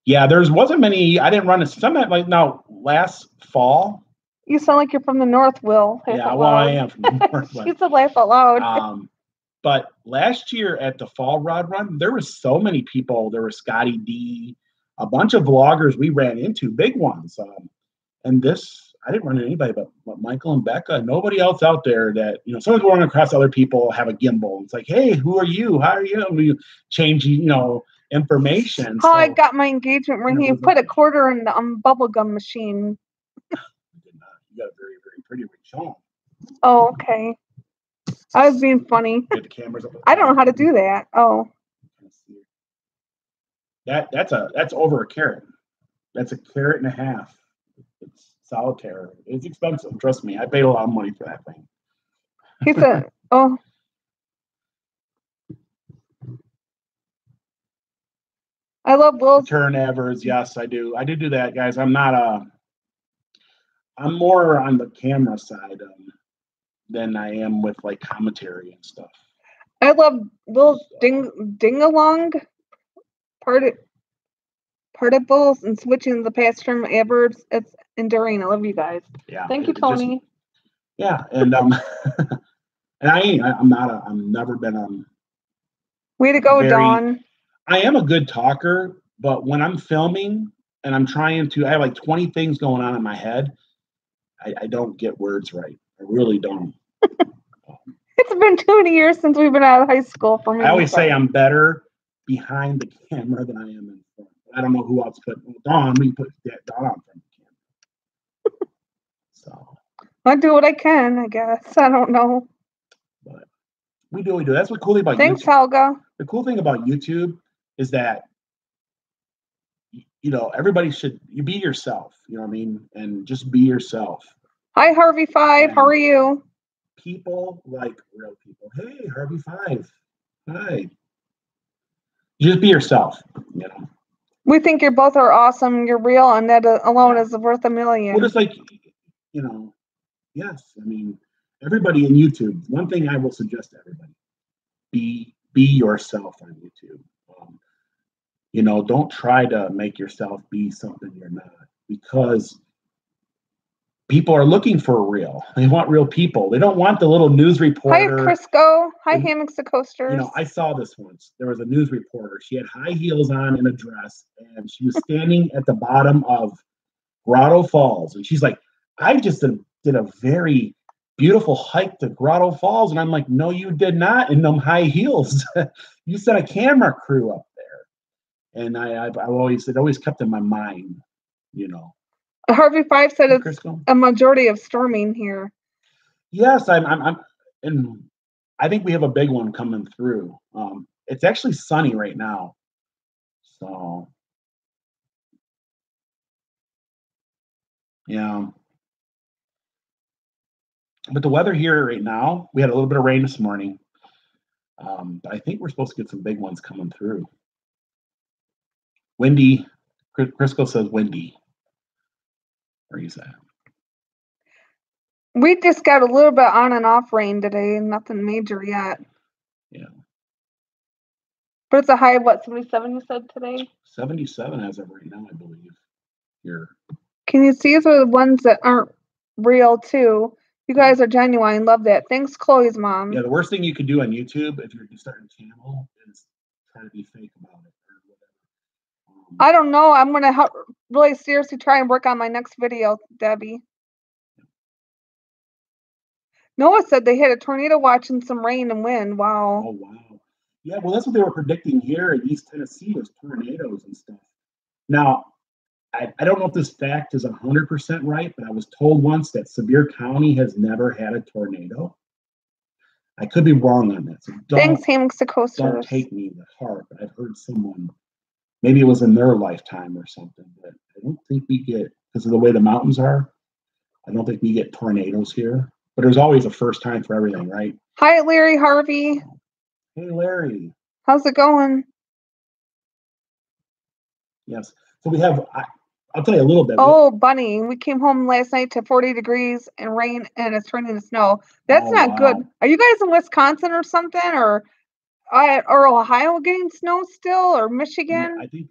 Yeah, there's wasn't many. I didn't run a some like now last fall. You sound like you're from the north, Will. Yeah, well, I am from the north. but, She said laugh out um, but last year at the fall rod run, there was so many people. There was Scotty D, a bunch of vloggers we ran into, big ones. Um, and this, I didn't run into anybody but, Michael and Becca. Nobody else out there that you know. Someone's running across other people have a gimbal. It's like, hey, who are you? How are you? And we change, you know, information. How I got my engagement ring. Was put a quarter in the um, bubble gum machine. You got a very, very pretty ring. Oh, okay. I was being funny. Get the cameras up. I don't know how to do that. Oh, That that's a that's over a carrot. That's a carrot and a half. It's solitaire. It's expensive. Trust me. I paid a lot of money for that thing. he said, "Oh." I love Will's. Turn evers. Yes, I do. I do do that, guys. I'm not a. I'm more on the camera side um, than I am with like commentary and stuff. I love Will's ding ding along part participles and switching the past from adverbs. It's enduring. I love you guys. Yeah. Thank you, it just- Tony. yeah, and um, and I ain't. I, I'm not a. I'm never been um. Way to go, very- Dawn. I am a good talker, but when I'm filming and I'm trying to, I have like 20 things going on in my head. I, I don't get words right. I really don't. It's been too many years since we've been out of high school for me. I always so- say I'm better behind the camera than I am in front. I don't know who else put well, Dawn. We put that Dawn on of the camera. So, I do what I can, I guess. I don't know. but we do what we do. That's what cool about Thanks, YouTube. Helga. The cool thing about YouTube is that you know everybody should you be yourself. You know what I mean, and just be yourself. Hi, Harvey Five. How are you? people like real people. Hey, Harvey Five. Hi. Just be yourself. You know. We think you're both are awesome. You're real, and that uh, alone is worth a million. Well, just like you know, yes. I mean, everybody in YouTube. One thing I will suggest to everybody: be be yourself on YouTube. Um, you know, don't try to make yourself be something you're not, because people are looking for real. They want real people. They don't want the little news reporter. Hi. Crisco. Hi, And, Hammocks the Coasters. you know, I saw this once. There was a news reporter. She had high heels on and a dress, and she was standing at the bottom of Grotto Falls. And she's like, I just did, did a very beautiful hike to Grotto Falls. And I'm like, no, you did not in them high heels. you sent a camera crew up there. And I, I've, I've always, it always kept in my mind, you know. Harvey Five said it's Crisco? a majority of storming here. Yes, I'm, I'm, I'm, and I think we have a big one coming through. Um, it's actually sunny right now, so yeah. But the weather here right now, we had a little bit of rain this morning, um, but I think we're supposed to get some big ones coming through. Windy, Cris- Crisco says windy. Where is that? We just got a little bit on and off rain today. Nothing major yet. Yeah. But it's a high of what, 77 you said today? 77 as of right now, I believe. Here. Can you see these are the ones that aren't real too? You guys are genuine. Love that. Thanks, Chloe's mom. Yeah, the worst thing you could do on YouTube if you're starting a channel is try to be fake about it or whatever. Um, I don't know. I'm gonna help really seriously try and work on my next video, Debbie. Noah said they hit a tornado watching some rain and wind. Wow. oh wow. Yeah, well that's what they were predicting here in East Tennessee was tornadoes and stuff. Now, I, I don't know if this fact is hundred percent right, but I was told once that Sevier County has never had a tornado. I could be wrong on that. So don't Thanks, don't take me to heart, but I've heard someone, maybe it was in their lifetime or something, but I don't think we get, because of the way the mountains are, I don't think we get tornadoes here. But there's always a first time for everything, right? Hi, Larry Harvey. Hey, Larry. How's it going? Yes. So we have, I, I'll tell you a little bit. Oh, Bunny, we came home last night to 40 degrees and rain and it's turning to snow. That's Oh, not good. Are you guys in Wisconsin or something or uh, or Ohio getting snow still or Yeah, Michigan? I think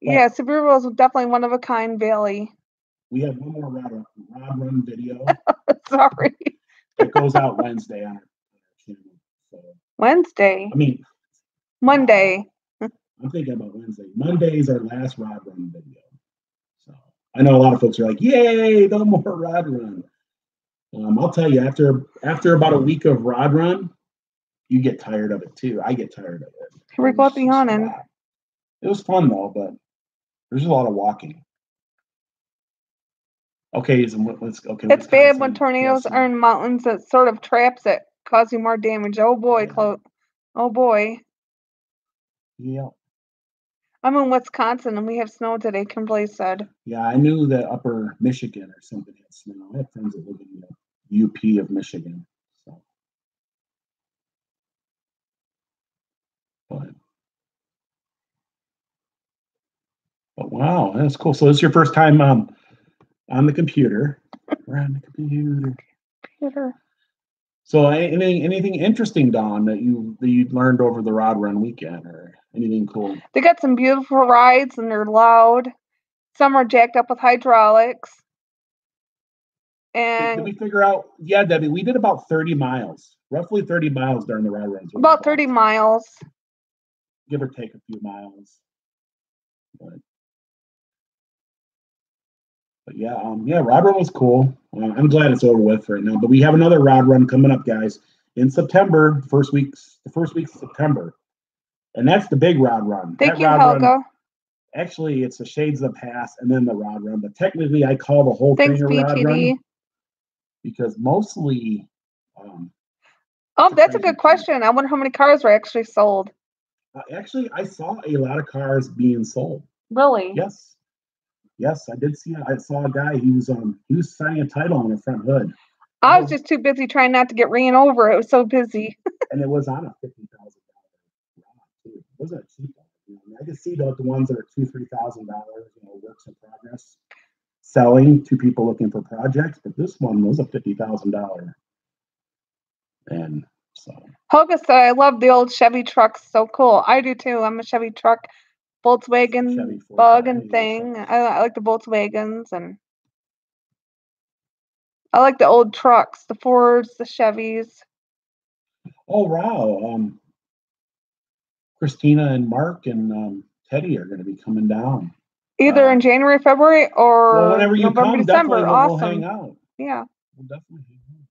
Yeah, Sevierville is definitely one of a kind valley. we have one more rod, rod run video Sorry. that goes out Wednesday on our, on our channel. So Wednesday, I mean, Monday. I'm thinking about Wednesday. Monday is our last rod run video. So I know a lot of folks are like, "Yay, no more rod run." Um, I'll tell you, after after about a week of rod run, you get tired of it too. I get tired of it. We're It's at the just a yawning. It was fun though, but there's a lot of walking. Okay, let's okay. It's bad when tornadoes yes, are in mountains that sort of traps it, causing more damage. Oh boy, Yeah. Oh boy. Yeah, I'm in Wisconsin and we have snow today, Kimberly said. yeah. I knew that Upper Michigan or something had snow. I have friends that live in the UP of Michigan. So, but but wow, that's cool. So this is your first time um on the computer. We're on the computer. Peter. So anything anything interesting, Don, that you that you learned over the rod run weekend, or anything cool? They got some beautiful rides and they're loud. Some are jacked up with hydraulics. And did we figure out? Yeah, Debbie, we did about thirty miles, roughly thirty miles during the rod runs. about 30 miles. give or take a few miles. But, but yeah, um, yeah, rod run was cool. Uh, I'm glad it's over with right now. But we have another rod run coming up, guys, in September. First weeks, the first week of September, and that's the big rod run. Thank That you, rod run- actually it's the shades of the pass and then the rod run but technically i call the whole Thanks, thing a rod run because mostly um Oh, that's a good question. I wonder how many cars were actually sold. uh, actually i saw a lot of cars being sold Really? yes yes i did see i saw a guy he was um he was signing a title on the front hood I was just too busy trying not to get ran over. It was so busy. and it was on a fifty thousand dollar it wasn't a cheap one you know, I, mean, I could see the, the ones that are two three thousand dollars you know works in progress selling to people looking for projects but this one was a fifty thousand dollar and so Helga said, I love the old Chevy trucks. So cool. I do too. I'm a Chevy truck, Volkswagen bug and thing. I, I like the Volkswagens and I like the old trucks, the Fords, the Chevys. oh wow um christina and mark and um teddy are going to be coming down Either Uh, in January, February, or well whenever you November, come December. definitely we'll, we'll awesome. hang out Yeah. We'll definitely hang out.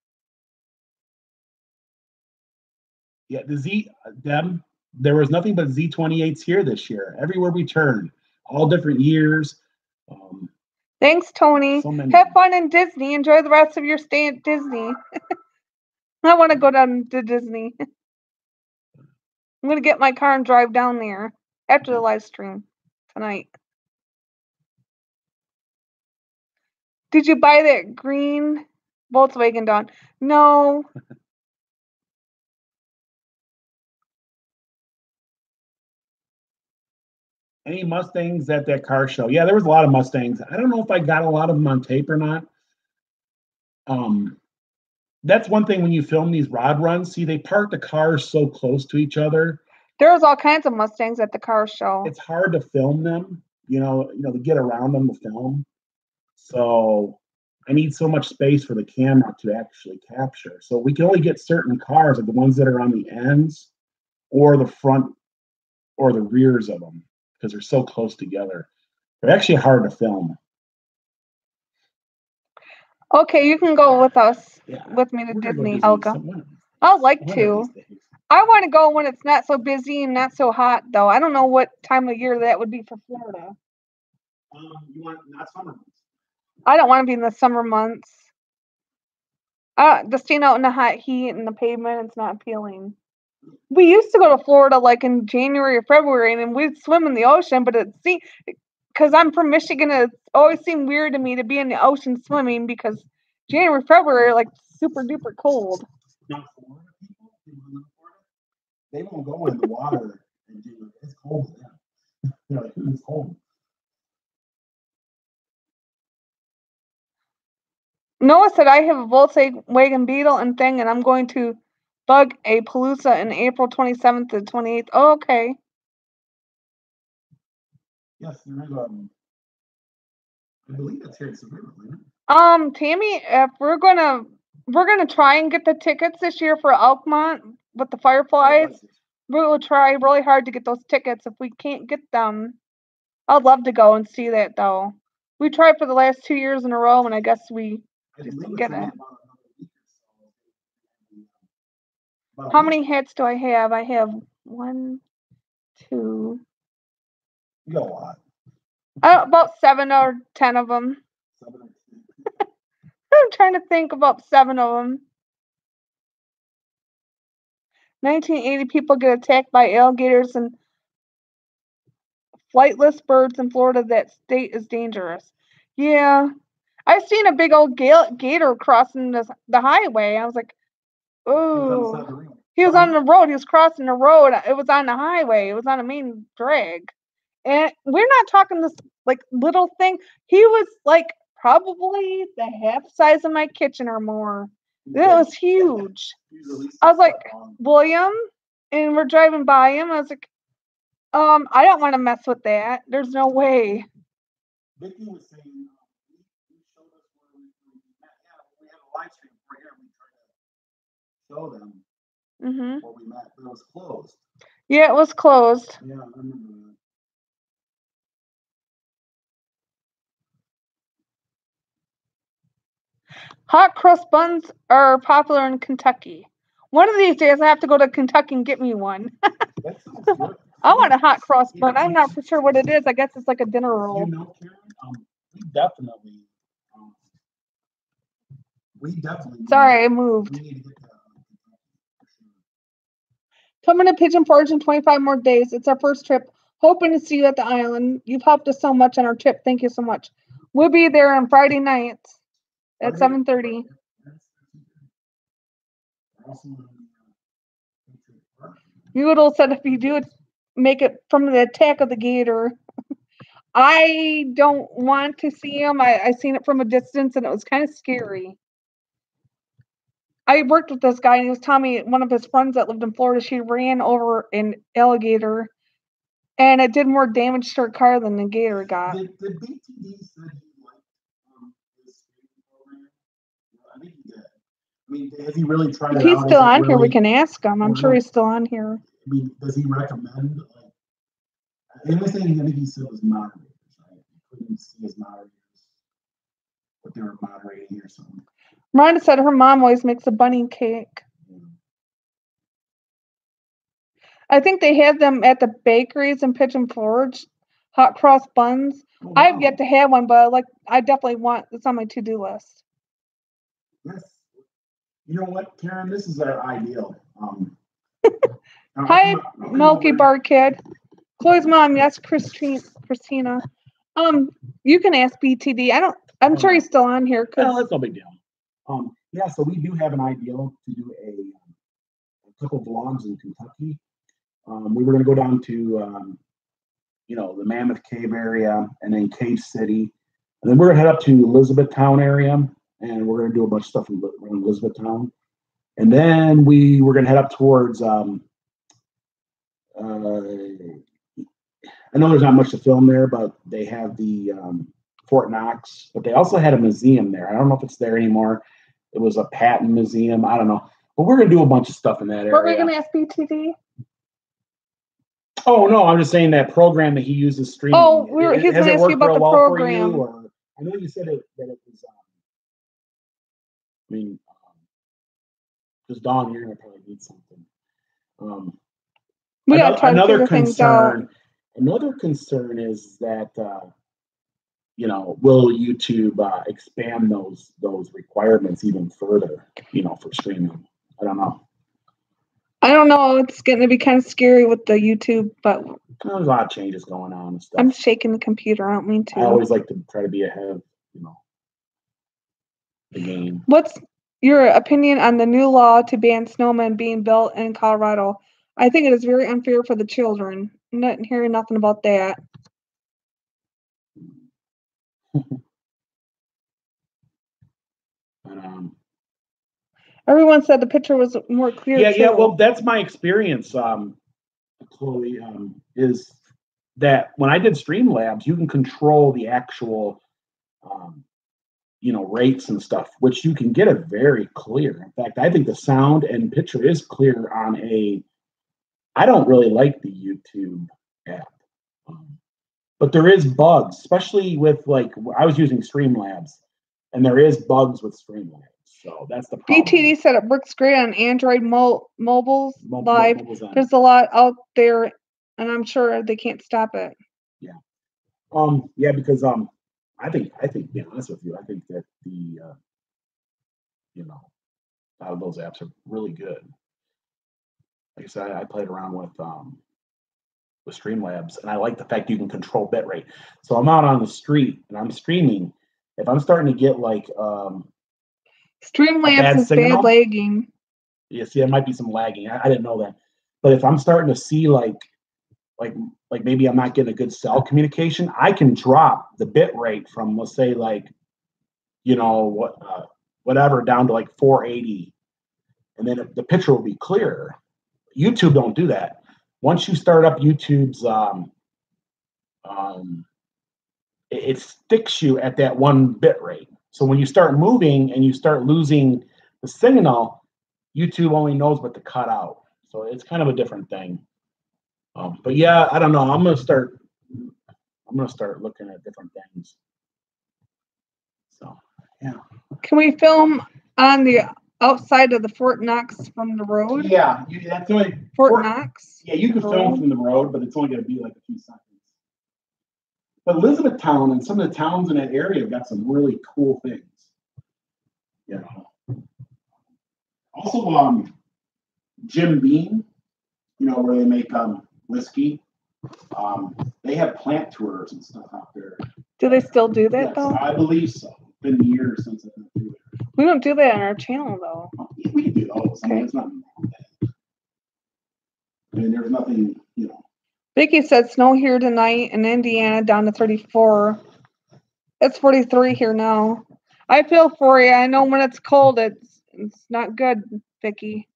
Yeah, the Z Deb, there was nothing but Z28s here this year. Everywhere we turned, all different years. Um, Thanks, Tony. so. Have fun in Disney. Enjoy the rest of your stay at Disney. I want to go down to Disney. I'm going to get my car and drive down there after the live stream tonight. Did you buy that green Volkswagen, Dawn? No. Any Mustangs at that car show? Yeah, there was a lot of Mustangs. I don't know if I got a lot of them on tape or not. Um, that's one thing when you film these rod runs. See, they park the cars so close to each other. There was all kinds of Mustangs at the car show. it's hard to film them, you know, you know, to get around them to film. So I need so much space for the camera to actually capture. So we can only get certain cars, like the ones that are on the ends or the front or the rears of them, because they're so close together. They're actually hard to film. Okay, you can go with us, Yeah. with me to we're go Disney, Disney Helga. some- one of these- I'd like one to. I want to go when it's not so busy and not so hot, though. I don't know what time of year that would be for Florida. Um, you want not summer months? I don't want to be in the summer months. Uh, the staying out in the hot heat and the pavement, it's not appealing. We used to go to Florida like in January or February, and then we'd swim in the ocean. But it see, because I'm from Michigan, it always seemed weird to me to be in the ocean swimming because January, February, are like super duper cold. Not Florida people, they won't go in the water and do it. It's cold to them. You're like, hmm, who's home? Noah said I have a Volkswagen Beetle and thing, and I'm going to bug a Palooza in April 27th to 28th. Oh, okay. Yes, there is um. I believe that's here in Suburban? Um, Tammy, if we're gonna we're gonna try and get the tickets this year for Elkmont with the Fireflies. We will try really hard to get those tickets. If we can't get them, I'd love to go and see that though. We tried for the last two years in a row, and I guess we. I Just believe get it. about another week or so. About a How many hats do I have? I have one, two, You got a lot. uh, about seven or ten of them. Seven or ten. I'm trying to think about seven of them. 1980 people get attacked by alligators and flightless birds in Florida. That state is dangerous. Yeah, I've seen a big old gator crossing the, the highway. I was like, He was oh. side of the road. He was on the road. He was crossing the road. It was on the highway. It was on a main drag. And we're not talking this like little thing. He was like probably the half size of my kitchen or more. It was huge. He was at least I was like. William, and we're driving by him. I was like, um, I don't want to mess with that. There's no way. Vicky was saying, um, he, he showed us where we, where we met. Yeah, we had a live stream for here. We tried to show them hmm where we met, but it was closed. Yeah, it was closed. Yeah, I remember that. Hot crust buns are popular in Kentucky. One of these days, I have to go to Kentucky and get me one. That sounds good. I want a hot cross Yeah, bun. I'm not for sure what it is. I guess it's like a dinner You roll. know, Karen, um, we definitely, um, we definitely. need- Sorry, I moved. We need to get uh, Kentucky for sure. Coming to Pigeon Forge in 25 more days. It's our first trip. Hoping to see you at the island. You've helped us so much on our trip. Thank you so much. We'll be there on Friday nights at Friday? 7:30. That's- that's okay. We're also on, uh, Patriot Park. Noodle said if you do it, make it from the attack of the gator. I don't want to see him. I, I seen it from a distance and it was kind of scary. I worked with this guy and he was telling me one of his friends that lived in Florida, she ran over an alligator and it did more damage to her car than the gator got. Did, did BTD said he liked, um, his program? I think he did. I mean, has he really tried If it he's still on here, we can ask him. I'm sure he's still on here. I mean, does he recommend, like, the only thing I think he said was moderators, right? He couldn't see his moderators, what they were moderating or something. Rhonda said her mom always makes a bunny cake. I think they have them at the bakeries in Pigeon Forge, hot cross buns. Oh, I've yet to have one, but like I definitely want it's on my to do list. Yes. You know what, Karen, this is our ideal, um. Hi, Milky Bar Kid. Chloe's mom, yes, Christine Christina. Um, you can ask BTD. I don't I'm sure he's still on here Well, because that's no big deal. Um, yeah, so we do have an ideal to do a, um, a couple vlogs in Kentucky. Um, we were gonna go down to, um, you know, the Mammoth Cave area and then Cave City. And then we're gonna head up to Elizabethtown area and we're gonna do a bunch of stuff in Elizabethtown. And then we were gonna head up towards, um, uh, I know there's not much to film there, but they have the, Fort Knox, but they also had a museum there. I don't know if it's there anymore. It was a Patton museum. I don't know. But we're gonna do a bunch of stuff in that what were area. we gonna ask BTD? Oh no, I'm just saying that program that he uses streaming. Oh, we were- it- he was has gonna ask you about the well program. you, or- I know you said it that it was. Um, I mean, because Dawn, you're gonna probably need something. Um, We gotta ano- try to another out. concern. Another concern is that uh, you know, will YouTube uh, expand those those requirements even further? You know, for streaming. I don't know. I don't know. It's going to be kind of scary with the YouTube, but There's a lot of changes going on and stuff. I'm shaking the computer. I don't mean to. I always like to try to be ahead of you know the game. What's your opinion on the new law to ban snowmen being built in Colorado? I think it is very unfair for the children. not hearing nothing about that. But, um, Everyone said the picture was more clear. yeah, yeah. Well, that's my experience, um, Chloe. Um, is that when I did Streamlabs, you can control the actual, um, you know, rates and stuff, which you can get it very clear. In fact, I think the sound and picture is clear on a. I don't really like the YouTube app, um, but there is bugs, especially with like I was using Streamlabs, and there is bugs with Streamlabs. So that's the problem. BTD said it works great on Android mo- mobiles Mobile- live. mobile's. There's a lot out there, and I'm sure they can't stop it. Yeah, um, yeah, because um, I think I think to be honest with you, I think that the uh, you know, a lot of those apps are really good. Like I said, I played around with um with Streamlabs, and I like the fact you can control bitrate. So I'm out on the street and I'm streaming. If I'm starting to get like um, Streamlabs bad is signal? bad lagging. yeah, see, there might be some lagging. I, I didn't know that, but if I'm starting to see like like like maybe I'm not getting a good cell communication, I can drop the bit rate from let's say like you know what uh, whatever down to like 480, and then the picture will be clearer. YouTube don't do that. Once you start up YouTube's um, um, it, it sticks you at that one bit rate. So when you start moving and you start losing the signal, YouTube only knows what to cut out. So it's kind of a different thing. Um, but yeah, I don't know. I'm gonna start. I'm gonna start looking at different things. So yeah. Can we film on the outside of the Fort Knox from the road? Yeah, you, that's only. Fort, Fort- Knox? Yeah, you can film from the road, but it's only gonna be like a few seconds. But Elizabethtown and some of the towns in that area have got some really cool things. Yeah. know. Also, um, Jim Beam, you know, where they make um whiskey. Um, they have plant tours and stuff out there. Do they still do that Yes, though? I believe so. It's Been years since I've been through there. We don't do that on our channel though. We can do those. I mean, it's not. I mean, there's nothing, you know. Vicky said snow here tonight in Indiana down to 34. It's 43 here now. I feel for you. I know when it's cold, it's it's not good, Vicky.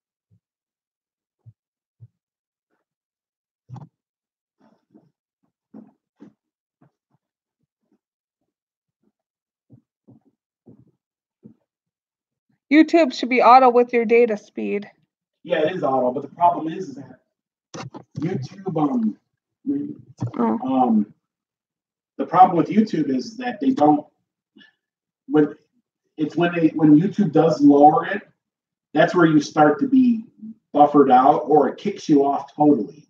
YouTube should be auto with your data speed. Yeah, it is auto, but the problem is, is that YouTube, um, Oh. um, the problem with YouTube is that they don't. When it's when they when YouTube does lower it, that's where you start to be buffered out, or it kicks you off totally.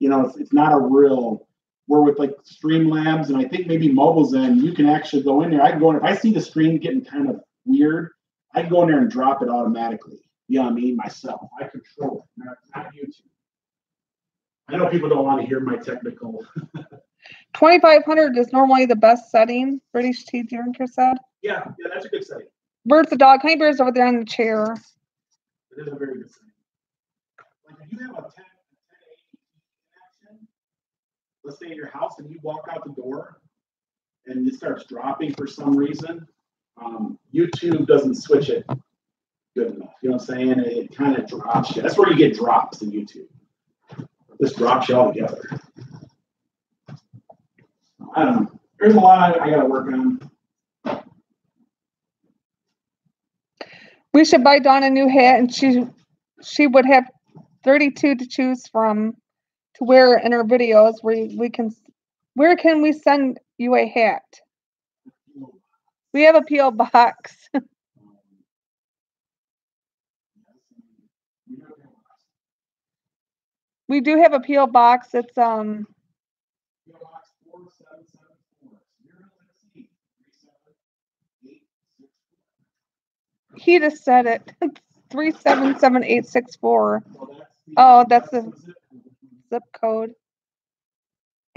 You know, it's, it's not a real. We're with like Streamlabs, and I think maybe Mobile's in. You can actually go in there. I can go in if I see the screen getting kind of weird. I can go in there and drop it automatically. You know what I mean? Myself, I control it, not, not YouTube. I know people don't want to hear my technical. 2500 is normally the best setting, British tea drinker said. Yeah, yeah, that's a good setting. Bird's the dog. Honey Bear's over there on the chair. It is a very good setting. Like if you have a 10, 1080 connection, let's say in your house and you walk out the door and it starts dropping for some reason, um, YouTube doesn't switch it good enough. You know what I'm saying? It, it kind of drops you. That's where you get drops in YouTube. This drops you all together. I don't know. There's a lot I, I got to work on. We should buy Dawn a new hat, and she she would have 32 to choose from to wear in her videos. Where we can, where can we send you a hat? We have a PO box. We do have a PO box. It's um he just said it. Three seven seven eight six four. Oh, that's the- zip code.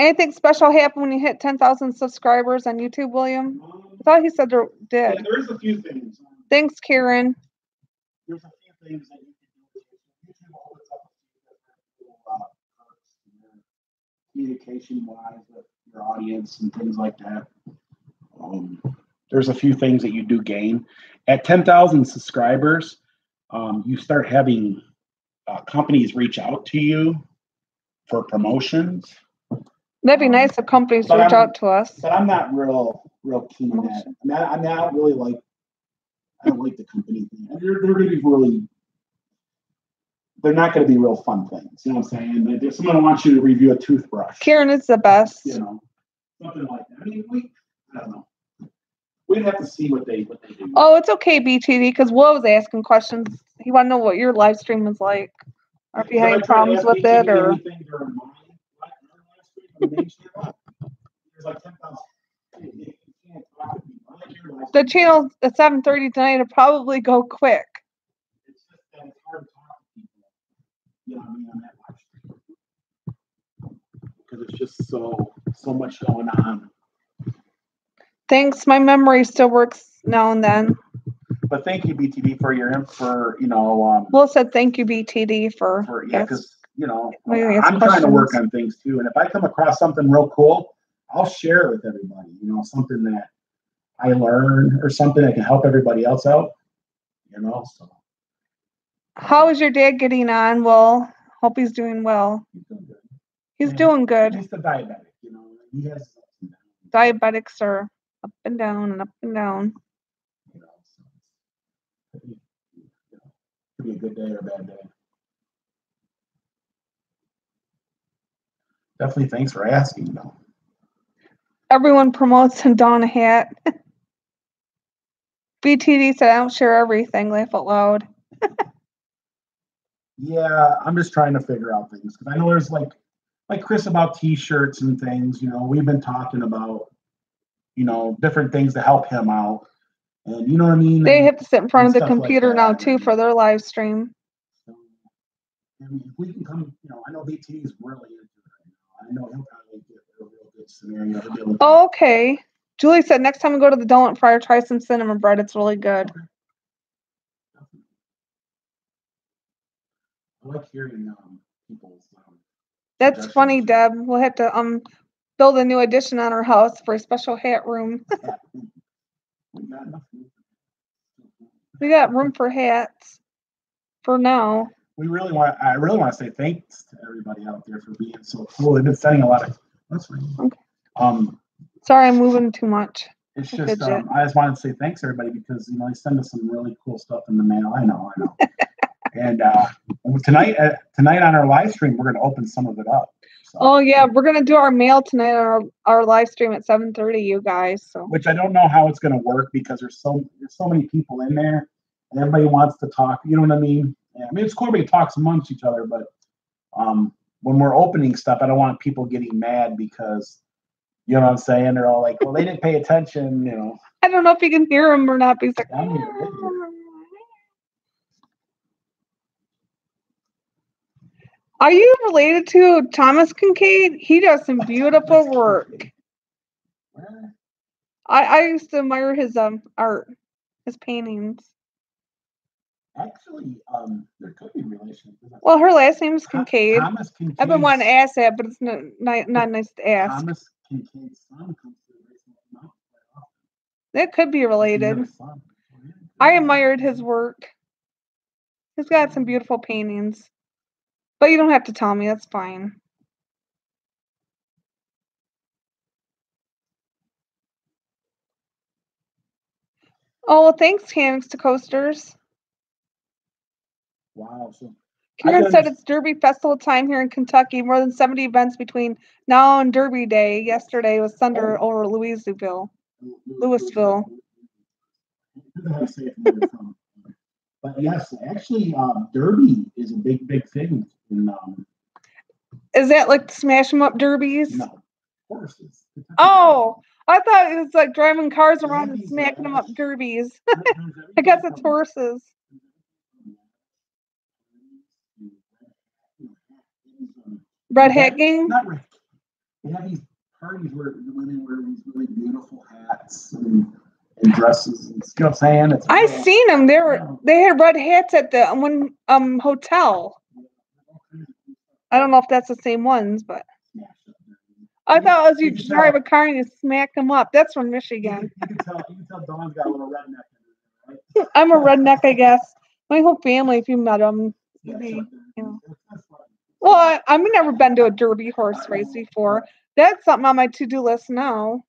Anything special happen when you hit 10,000 subscribers on YouTube, William? I thought he said there Yeah, did. there is a few things. Thanks, Karen. There's a few things that you can do. YouTube opens up a few different perks and, communication wise with your audience and things like that. Um, there's a few things that you do gain at 10,000 subscribers. Um, you start having uh, companies reach out to you for promotions. That'd be nice if companies reach I'm- out to us. But I'm not real, real keen on that. I'm I, I mean, I don't really like, I don't like the company thing. They're, they're gonna be really, they're not gonna be real fun things, you know what I'm saying? Like, If someone wants you to review a toothbrush, Karen is the best. you know, something like that. I mean, we, I don't know. We'd have to see what they, what they do. Oh, it's okay, BTD, because Will was asking questions. He wanted to know what your live stream was like, Are you having problems with it, or Anything during my live- our live stream on the channel, There's like ten thousand. You can't talk to people. I like your live the stream. channel at seven thirty tonight will probably go quick. It's just that it's hard to talk to people. You know I mean, on that live stream. Because it's just so, so much going on. Thanks, my memory still works now and then. But thank you, BTD, for your, for, you know, um, Will said thank you, BTD, for for, yeah, yes. because, you know, I'm trying to work on things too. And if I come across something real cool, I'll share it with everybody, you know, something that I learn or something that can help everybody else out, you know, so. How is your dad getting on? Well, hope he's doing well. he's doing good. He's Yeah. doing good. He's the diabetic, you know, he has, his ups and downs, Diabetics are up and down and up and down. you know, so it's- could be, you know, Could be a good day or a bad day. Definitely thanks for asking, though. Everyone promotes and don a hat. BTD said I don't share everything. Laugh out loud. Yeah, I'm just trying to figure out things because I know there's like, like Chris about T-shirts and things. You know, we've been talking about, you know, different things to help him out, and you know what I mean. They And have to sit in front of the stuff like computer now too for their live stream. I mean, if we can come, you know, I know BT is really into it right now. I know he'll probably get a real good scenario to deal with. Oh, okay. Julie said next time we go to the donut fryer, try some cinnamon bread. It's really good. I like hearing um, people's. Um, That's funny, Deb. We'll have to um build a new addition on our house for a special hat room. hat. We got enough room. We got room for hats for now. We really want I really want to say thanks to everybody out there for being so cool. They've been sending a lot of that's right. Okay. Um Sorry, I'm moving too much. it's just um, I just wanted to say thanks everybody because you know they send us some really cool stuff in the mail. I know, I know. and uh tonight uh, tonight on our live stream we're gonna open some of it up. So, Oh yeah, we're gonna do our mail tonight on our, our live stream at 7:30. You guys, so which I don't know how it's gonna work because there's so there's so many people in there and everybody wants to talk, you know what I mean? Yeah, I mean it's cool everybody talks amongst each other, but um when we're opening stuff, I don't want people getting mad because you know what I'm saying? They're all like, well, they didn't pay attention, you know. I don't know if you can hear him or not. But he's like, I'm here, I'm here. Are you related to Thomas Kinkade? He does some beautiful work. I, I used to admire his um art, his paintings. Actually, um, there could be relation. Well, her last name is Kincaid. Thomas Kinkade's, I've been wanting to ask that, but it's not not, not nice to ask. Thomas Kinkade's son comes to the Racing Mountain quite often. That could be related. I admired his work. He's got some beautiful paintings. But you don't have to tell me, that's fine. Oh, well, thanks, Hanks to Coasters. Wow. So Karen said it's Derby Festival time here in Kentucky. More than 70 events between now and Derby Day. Yesterday was Thunder Oh. over Louisville. Louisville. Who the hell say it from where you're from? But yes, actually, um, Derby is a big, big thing in um, Is that like smash 'em up derbies? no, horses. Oh, I thought it was like driving cars around and smacking them up derbies. I guess it's horses. Red hat gang? Not red. They have these parties where the women wear these really beautiful hats and, and dresses. And, you know what I'm saying? It's I real- seen them. They were they had red hats at the one um hotel. I don't know if that's the same ones, but. I thought it was you You drive a car and you smack them up. That's from Michigan. you can tell. You can tell Dawn's got a little redneck right? I'm a redneck, I guess. My whole family, if you met them. Yeah, so- you know. Well, I've never been to a Derby horse race before. That's something on my to-do list now.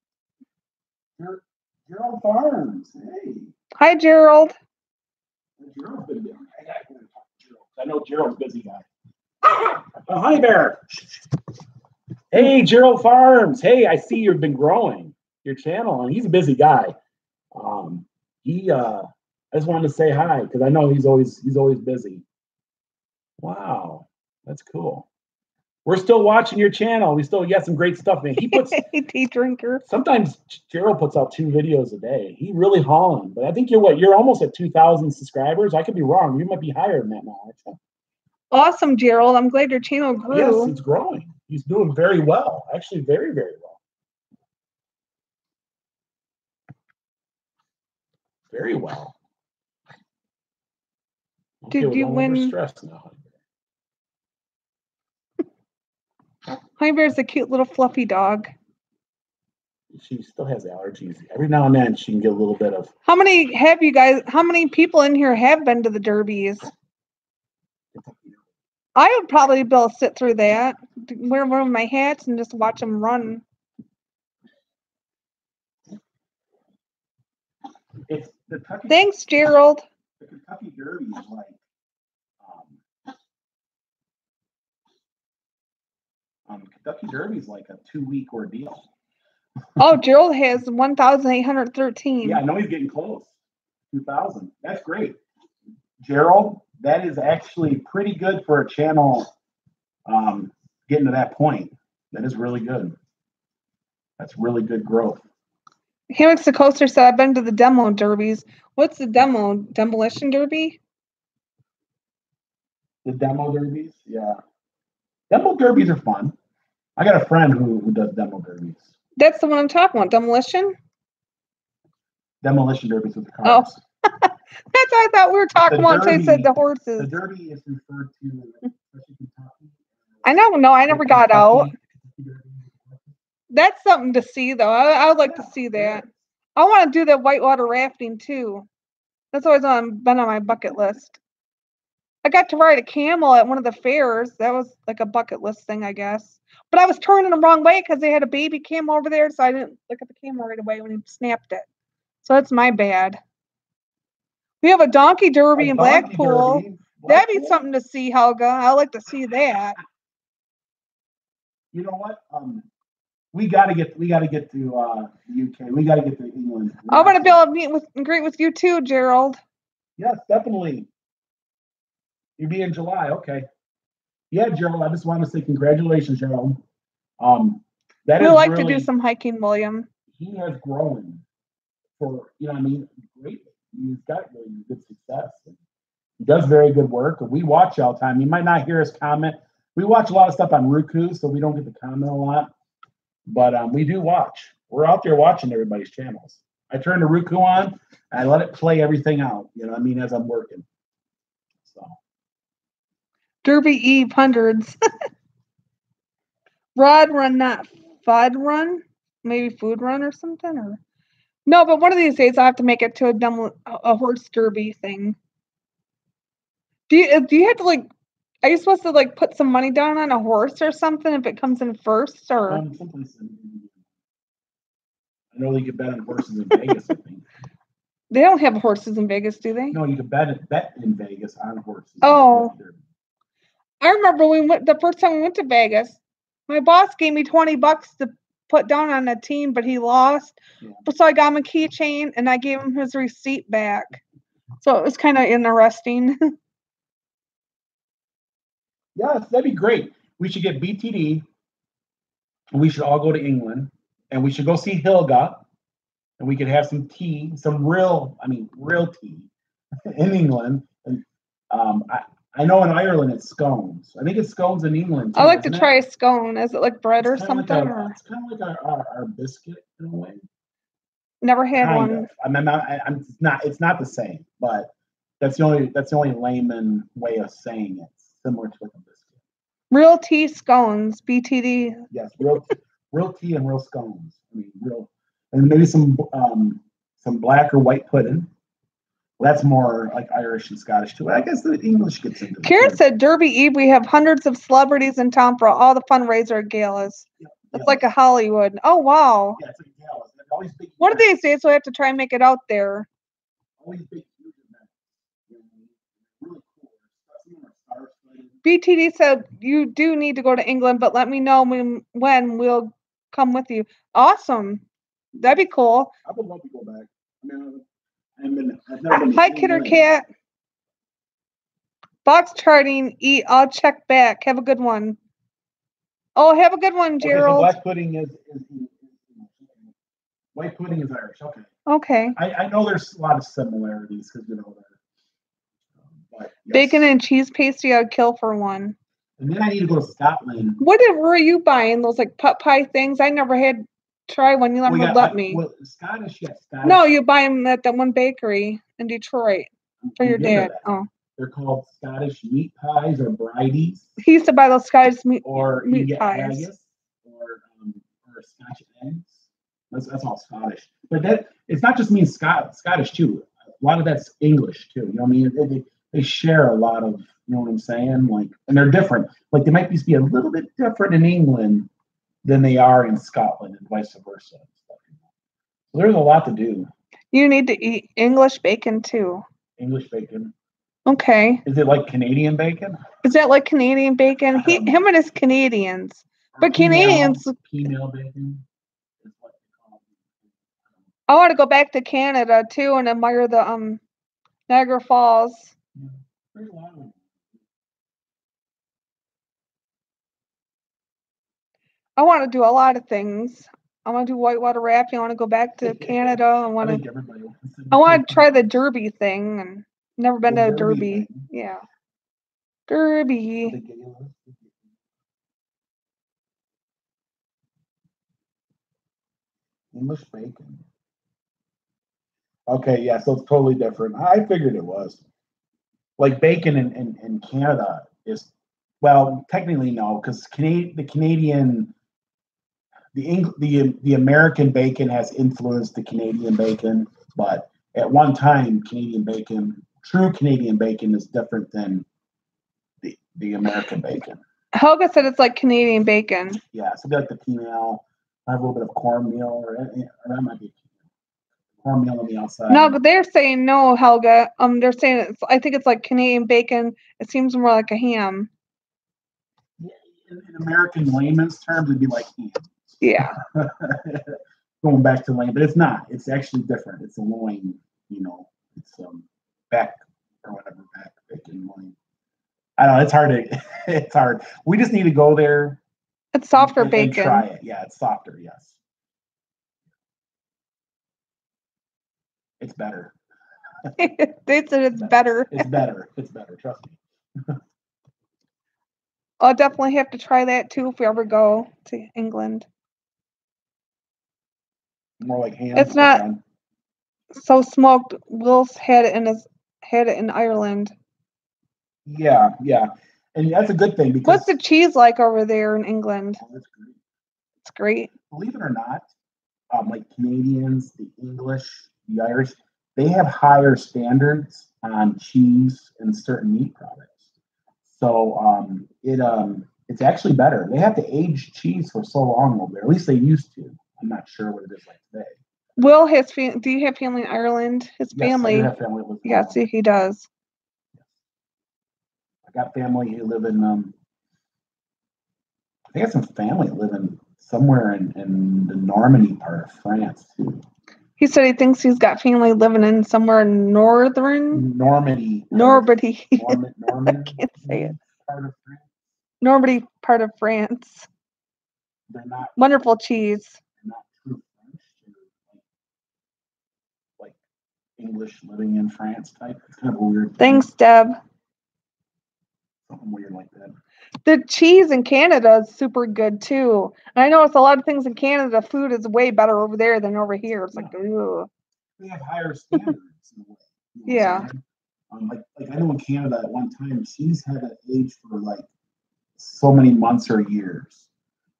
Ger- Gerald Farms. Hey, Hi, Gerald. Gerald's been there. I gotta talk to Gerald. I know Gerald's a busy guy. Oh, honey bear. Hey, Gerald Farms. Hey, I see you've been growing your channel, and he's a busy guy. Um, he, uh, I just wanted to say hi because I know he's always he's always busy. Wow, that's cool. We're still watching your channel. We still get some great stuff, man. He puts Tea drinker. sometimes Gerald puts out two videos a day. He really hauling, but I think you're what you're almost at two thousand subscribers. I could be wrong. You might be higher than that now. Awesome, Gerald. I'm glad your channel grew. Yes, it's growing. He's doing very well. Actually, very very well. Very well. Did well, you win- overstress now. Honey Bear's a cute little fluffy dog. She still has allergies. Every now and then, she can get a little bit of. How many have you guys? How many people in here have been to the derbies? I would probably be able to sit through that, wear one of my hats, and just watch them run. It's the Kentucky, Thanks, Gerald. the Kentucky Derby is like. Um, um, Kentucky Derby is like a two week ordeal. Oh, Gerald has 1,813. Yeah, I know he's getting close. 2000. That's great. Gerald, that is actually pretty good for a channel um, getting to that point. That is really good. That's really good growth. Hammocks the Coaster said, I've been to the demo derbies. What's the demo? Demolition derby? The demo derbies, yeah. Demo derbies are fun. I got a friend who, who does demo derbies. That's the one I'm talking about. Demolition? Demolition derbies with the Oh, cars. That's what I thought we were talking The about. until you said the The horses. derby is referred to. I know. No, I never got out. Kentucky- Kentucky Derby. That's something to see, though. I, I would like to see that. I want to do the whitewater rafting too. That's always on been on my bucket list. I got to ride a camel at one of the fairs. That was like a bucket list thing, I guess. But I was turning the wrong way because they had a baby camel over there, so I didn't look at the camel right away when he snapped it. So that's my bad. We have a donkey derby A in donkey Blackpool. derby, That'd be something to see, Helga. I'd like to see that. you know what? Um, we got to get we got to get to uh, the UK. We got to get to England. We I'm gonna be able to meet with and greet with you too, Gerald. Yes, definitely. You'd be in July. Okay. Yeah, Gerald. I just want to say congratulations, Gerald. Um, that We is like to do some hiking, William. He has grown for you know. I mean, great. He's got really good success. He does very good work. And we watch all the time. You might not hear us comment. We watch a lot of stuff on Roku, so we don't get to comment a lot. But um, we do watch. We're out there watching everybody's channels. I turn the Roku on. And I let it play everything out. You know, what I mean, as I'm working. So Derby Eve hundreds. Rod run, not Fud run, maybe food run or something. Or no, but one of these days I'll have to make it to a demo, a horse derby thing. Do you do you have to like? Are you supposed to like put some money down on a horse or something if it comes in first? Or um, someplace in, I know you could bet on horses in Vegas. I think. they don't have horses in Vegas, do they? No, you can bet bet in Vegas on horses. Oh. I remember we went the first time we went to Vegas. My boss gave me twenty bucks to put down on a team, but he lost. Yeah. So I got him a keychain and I gave him his receipt back. So it was kind of interesting. Yes, that'd be great. We should get BTD, we should all go to England, and we should go see Hilga, and we could have some tea, some real, I mean, real tea in England. And um, I, I know in Ireland it's scones. I think it's scones in England. Too, I like to it? try a scone. Is it like bread or It's kinda something? Like or it's kind of like our, our, our biscuit in a way. never had Kind one. of. I mean, I, I- I'm not. It's not the same, but that's the only. That's the only layman way of saying it. Similar to like a biscuit. Real tea scones, BTD. Yes, real, real tea and real scones. I mean, real, and maybe some um, some black or white pudding. That's more like Irish and Scottish too. I guess the English gets into. it, Karen said Derby Eve, we have hundreds of celebrities in town for all the fundraiser galas. Yeah, It's yeah. like a Hollywood. Oh wow. Yeah, it's like galas. They're always big. One of events. these days we'll have to try and make it out there. Always big, huge events. Really cool. Some of them are star-studded. BTD said you do need to go to England, but let me know when when we'll come with you. Awesome. That'd be cool. I would love to go back. I mean, been. I've never been. to Hi, Kidder Cat. Box charting, eat. I'll check back. Have a good one. Oh, have a good one, Gerald. Okay, so black pudding is, is, is, is white pudding is Irish. Okay, Okay. I, I know there's a lot of similarities because you know that. um, yes. Bacon and cheese pasty, I'd kill for one. and then I need to go to Scotland. What were you buying? Those like pot pie things? I never had try one. You never Well, yeah, let I- me. Well, Scottish, yes. Scottish, no, you buy them at that one bakery in Detroit for your dad. Oh, They're called Scottish meat pies or bridies, he used to buy those Scottish meat. or Meat pies. haggis, or um, or Scotch eggs. That's, that's all Scottish. But that it's not just mean Scot Scottish too. A lot of that's English too. You know what I mean? They, they, share a lot of you know what I'm saying? Like, and they're different. Like they might be a little bit different in England than they are in Scotland, and vice versa. So there's a lot to do. You need to eat English bacon too. English bacon. Okay. Is it like Canadian bacon? Is that like Canadian bacon? He, Um, him and his Canadians. But Canadians- peameal bacon. is what they call it. I want to go back to Canada too and admire the um Niagara Falls. Yeah, There's a lot of them. I want to do a lot of things. I want to do whitewater rafting. I want to go back to Canada. I want to. think everybody wants to I want to try the Derby thing and never been The to a Derby. thing, Yeah, Derby. English bacon. Okay, yeah, so it's totally different. I figured it was. Like bacon in, in, in Canada is, well, technically no, because Canadian the Canadian the Eng, the the American bacon has influenced the Canadian bacon, but at one time Canadian bacon, true Canadian bacon is different than the the American bacon. Helga said it's like Canadian bacon. Yeah, so like the peameal, I have a little bit of cornmeal, or, or that might be cornmeal on the outside. No, but they're saying no, Helga. Um, they're saying it's. I think it's like Canadian bacon. It seems more like a ham. in, in American layman's terms, it'd be like ham. Yeah. going back to lane, but it's not. It's actually different. It's a loin, you know. It's um back or whatever back bacon loin. I don't know. It's hard to. It's hard. We just need to go there. It's softer and- and bacon. try it. Yeah, it's softer. Yes. It's better. they said it's better. It's better. It's better. Trust me. I'll definitely have to try that too if we ever go to England. More like ham. It's not-. So smoked. Will's had it in his had it in Ireland. Yeah, yeah, and that's a good thing because What's the cheese like over there in England? Oh, that's great. It's great. believe it or not, um, like Canadians, the English, the Irish, they have higher standards on cheese and certain meat products. So um, it um, it's actually better. They have to age cheese for so long over there. At least they used to. I'm not sure what it is like today. Will has fam- do you have family in Ireland? His Yes, I family. have family lives yeah, see he does. I got family who live in um I got some family living somewhere in, in the Normandy part of France too. He said he thinks he's got family living in somewhere in northern Normandy. Normandy. Norman, Norman can't say it. part of France. Normandy part of France. They're not Wonderful cheese. they're not true French. They're like, like English living in France type. It's kind of a weird thing, Thanks, Deb. Something weird like that. The cheese in Canada is super good too. And I notice a lot of things in Canada, food is way better over there than over here. It's like, ooh. They have higher standards. in a way, you know Yeah. Um, like, like I know in Canada at one time, cheese had to age for like so many months or years.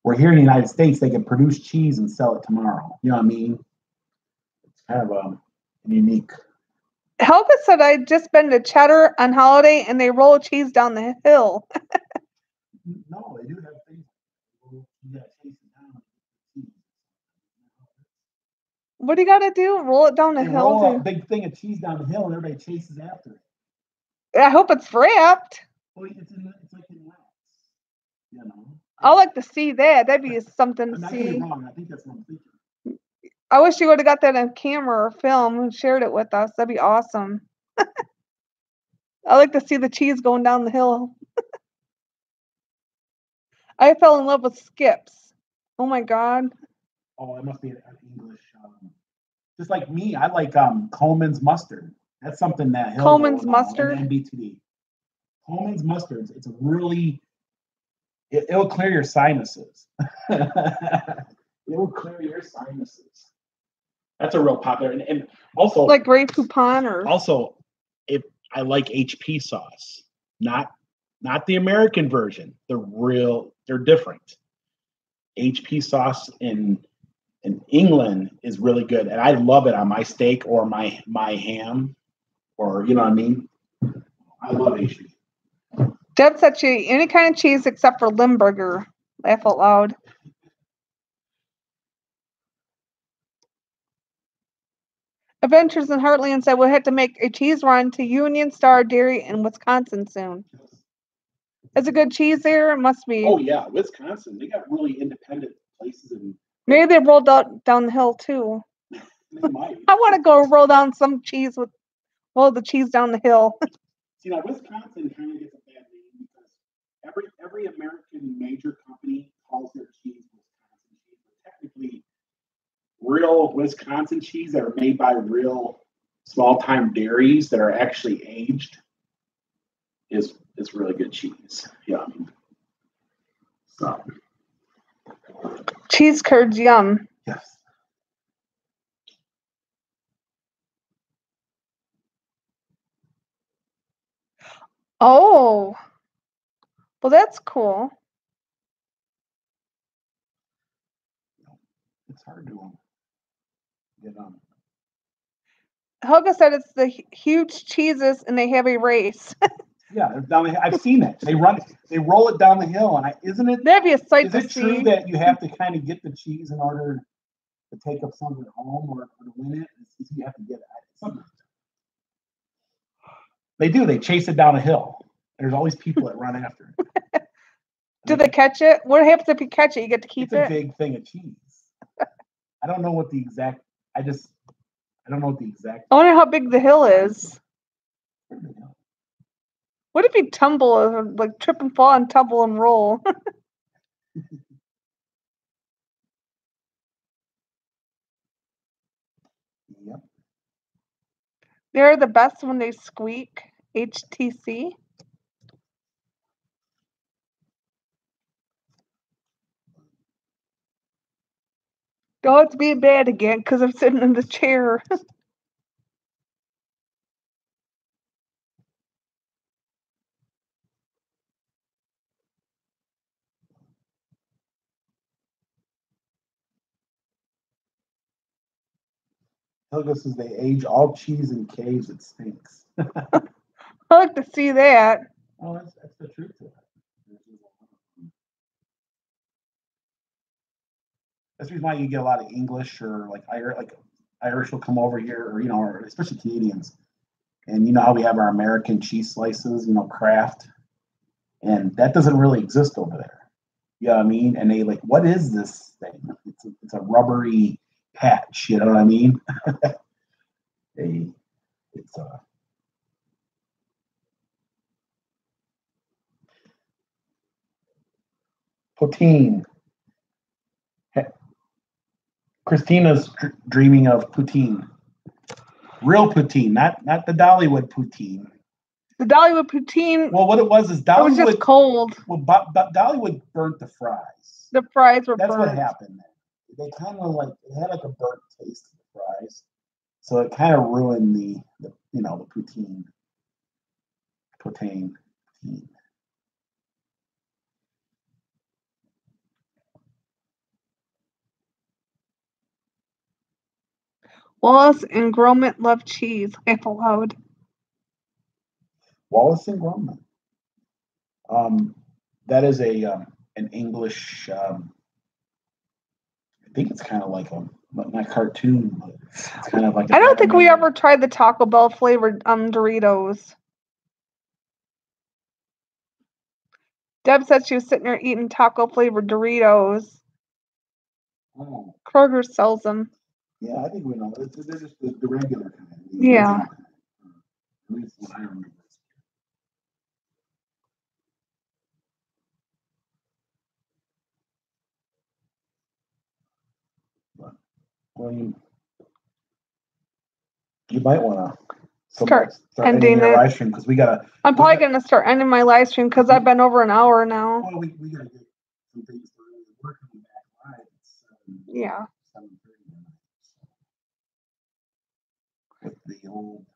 We're here in the United States, they can produce cheese and sell it tomorrow. You know what I mean? It's kind of a unique. Helga said I'd just been to Cheddar on holiday and they roll cheese down the hill. No, they do have things. You gotta chase it down. What do you gotta do? Roll it down the They hill? roll a big thing of cheese down the hill and everybody chases after it. I hope it's wrapped. Well, it's, in, it's like in wax. You know? I'd like to see that. That'd be something to see. wrong. I think that's what I'm thinking. I wish you would have got that on camera or film and shared it with us. That'd be awesome. I like to see the cheese going down the hill. I fell in love with skips. Oh my god. Oh, it must be an English. Um, just like me, I like um Colman's mustard. That's something that Hill Colman's mustard? NBTD. Colman's mustard. It's a really. It, it'll clear your sinuses. it will clear your sinuses. That's a real popular, and, and also Like Grey Poupon or also if I like HP sauce, not not the American version. The real, they're different. HP sauce in in England is really good, and I love it on my steak or my my ham, or you know what I mean. I love HP. Deb said she any kind of cheese except for Limburger. Laugh out loud. Adventures in Heartland said we'll have to make a cheese run to Union Star Dairy in Wisconsin soon. Is it good cheese there? It must be. Oh yeah, Wisconsin. They got really independent places, and Maybe they rolled out down the hill too. I want to go roll down some cheese with roll the cheese down the hill. See, now Wisconsin kind of gets a bad name because every every American major company calls their cheese Wisconsin cheese. But technically, real Wisconsin cheese that are made by real small time dairies that are actually aged is is really good cheese. Yum. So cheese curds, yum. yes. Oh, well, that's cool. It's hard to um, get um Helga said it's the huge cheeses and they have a race. yeah, down the, I've seen it. They run they roll it down the hill, and I isn't it That'd be a sight Is to it true that you have to kind of get the cheese in order to take up something at home or, or to win it? You have to get it. They do. They chase it down a hill. There's always people that run after it. Do they catch it? What happens if you catch it? You get to keep it. It's a big thing of cheese. I don't know what the exact. I just. I don't know what the exact. I wonder how big the hill is. What if you tumble, or like trip and fall and tumble and roll? Yep. They're the best when they squeak. HTC. It's being bad again because I'm sitting in the chair. Helga says they age all cheese in caves. It stinks. I like to see that. Oh, that's, that's the truth to it. That's the reason why you get a lot of English or like Irish, like Irish will come over here, or you know, or especially Canadians. And you know how we have our American cheese slices, you know, Kraft, and that doesn't really exist over there. You know what I mean? And they like, what is this thing? It's a, it's a rubbery patch. You know what I mean? they, it's a poutine. Christina's dr- dreaming of poutine. Real poutine, not not the Dollywood poutine. The Dollywood poutine, Well, what it was is it was just Dollywood. cold. Well, Bo- Bo- Dollywood burnt the fries. The fries were That's what burnt. happened. They kind of like it had like a burnt taste to the fries, so it kind of ruined the, the you know the poutine. Poutine. poutine. Wallace and Gromit love cheese. Laugh aloud. Wallace and Gromit. Um, that is a um, an English. Um, I think it's kind of like a not not cartoon, but it's kind of like. I I don't think we ever tried the Taco Bell flavored um Doritos. Deb said she was sitting there eating taco flavored Doritos. Oh, Kroger sells them. Yeah, I think we know. It's, they're just the, the regular kind. the Yeah. kind. At least what I remember. But, well, you, you might want to Start start ending ending live stream because we gotta. I'm probably gonna start ending my live stream because I've been over an hour now. Well, we, we gotta get some things. We're coming back live. Yeah. Seven thirty tonight. so. With the old.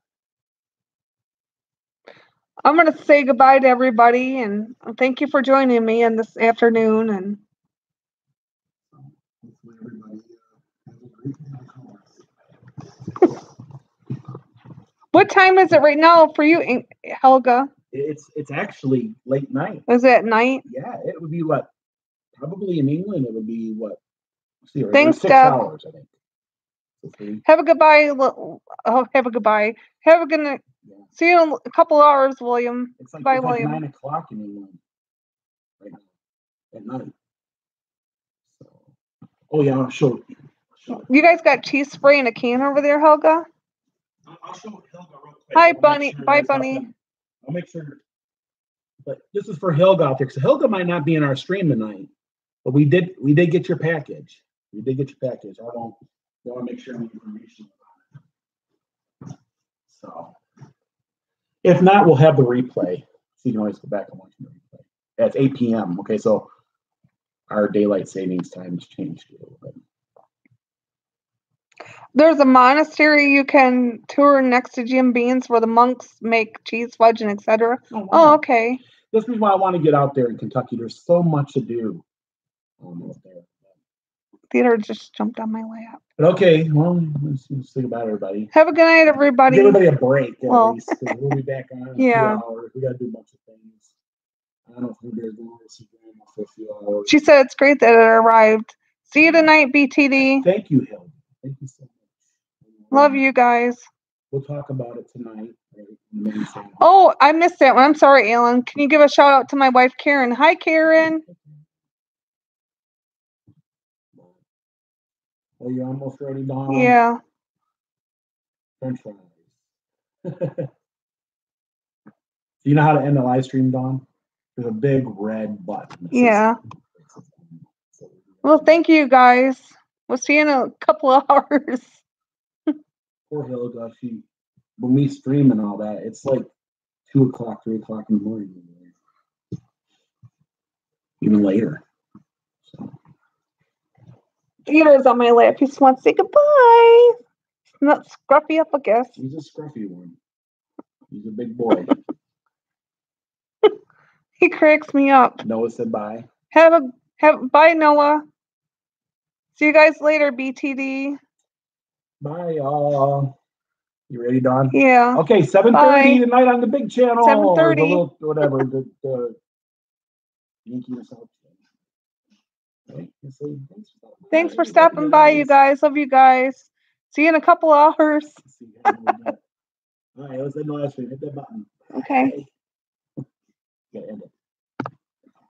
I'm gonna say goodbye to everybody and thank you for joining me in this afternoon and hopefully everybody uh, has a great day. at home. what time is it right now for you, In- Helga? It's it's actually late night. Is it at night? Yeah, it would be what? Probably in England, it would be what? let's See, right, Thanks, six Deb. hours, I think. Three, Have a goodbye. Oh, have a goodbye. Have a good night. yeah. See you in a couple hours, William. It's like, Bye, it's like William. nine o'clock in England right now at night. So, oh yeah, I'll show. show You guys got cheese spray in a can over there, Helga? I'll show Hilda real quick. Hi, I'll Bunny. sure Bye, Bunny. I'll make sure. But this is for Helga out there. So Hilda might not be in our stream tonight, but we did we did get your package. We did get your package. I won't. I want to make sure the information about it. So, if not, we'll have the replay. So you can always go back and watch the replay. At 8 p.m. Okay, so our daylight savings time has changed a little bit. There's a monastery you can tour next to Jim Beam's where the monks make cheese fudge and etc. wow. Oh, okay. this is why I want to get out there in Kentucky. There's so much to do um, there. Theater just jumped on my lap. But okay, well, let's, let's think about everybody. Have a good night, everybody. Give everybody a break at Well, least. We'll be back on in a yeah. few hours. We got to do a bunch of things. I don't know if we're going to see grandma for a few hours. She said it's great that it arrived. See you tonight, BTD. Thank you, Hilda. Thank you so much. Love you guys. We'll talk about it tonight. right, in the main thing. Oh, I missed that one. I'm sorry, Alan. Can you give a shout out to my wife, Karen? Hi, Karen. Well, you're almost ready, Dawn. Yeah. French fries. Do you know how to end the live stream, Don? There's a big red button. says- Yeah. Well, thank you guys. We'll see you in a couple of hours. Poor Hilda, she when we stream and all that, it's like two o'clock, three o'clock in the morning. Even later. So on my lap. He just wants to say goodbye. Not scruffy up, I guess. he's a scruffy one. He's a big boy. He cracks me up. Noah said bye. Have a have bye, Noah. See you guys later, BTD. Bye y'all. You ready, Don? Yeah. Okay, seven thirty tonight on the big channel. the 7:30. Whatever the the Yankee or something. Thanks for stopping by, you guys. Love you guys. See you in a couple hours. All right, let's end the last one. Hit that button. Okay. okay.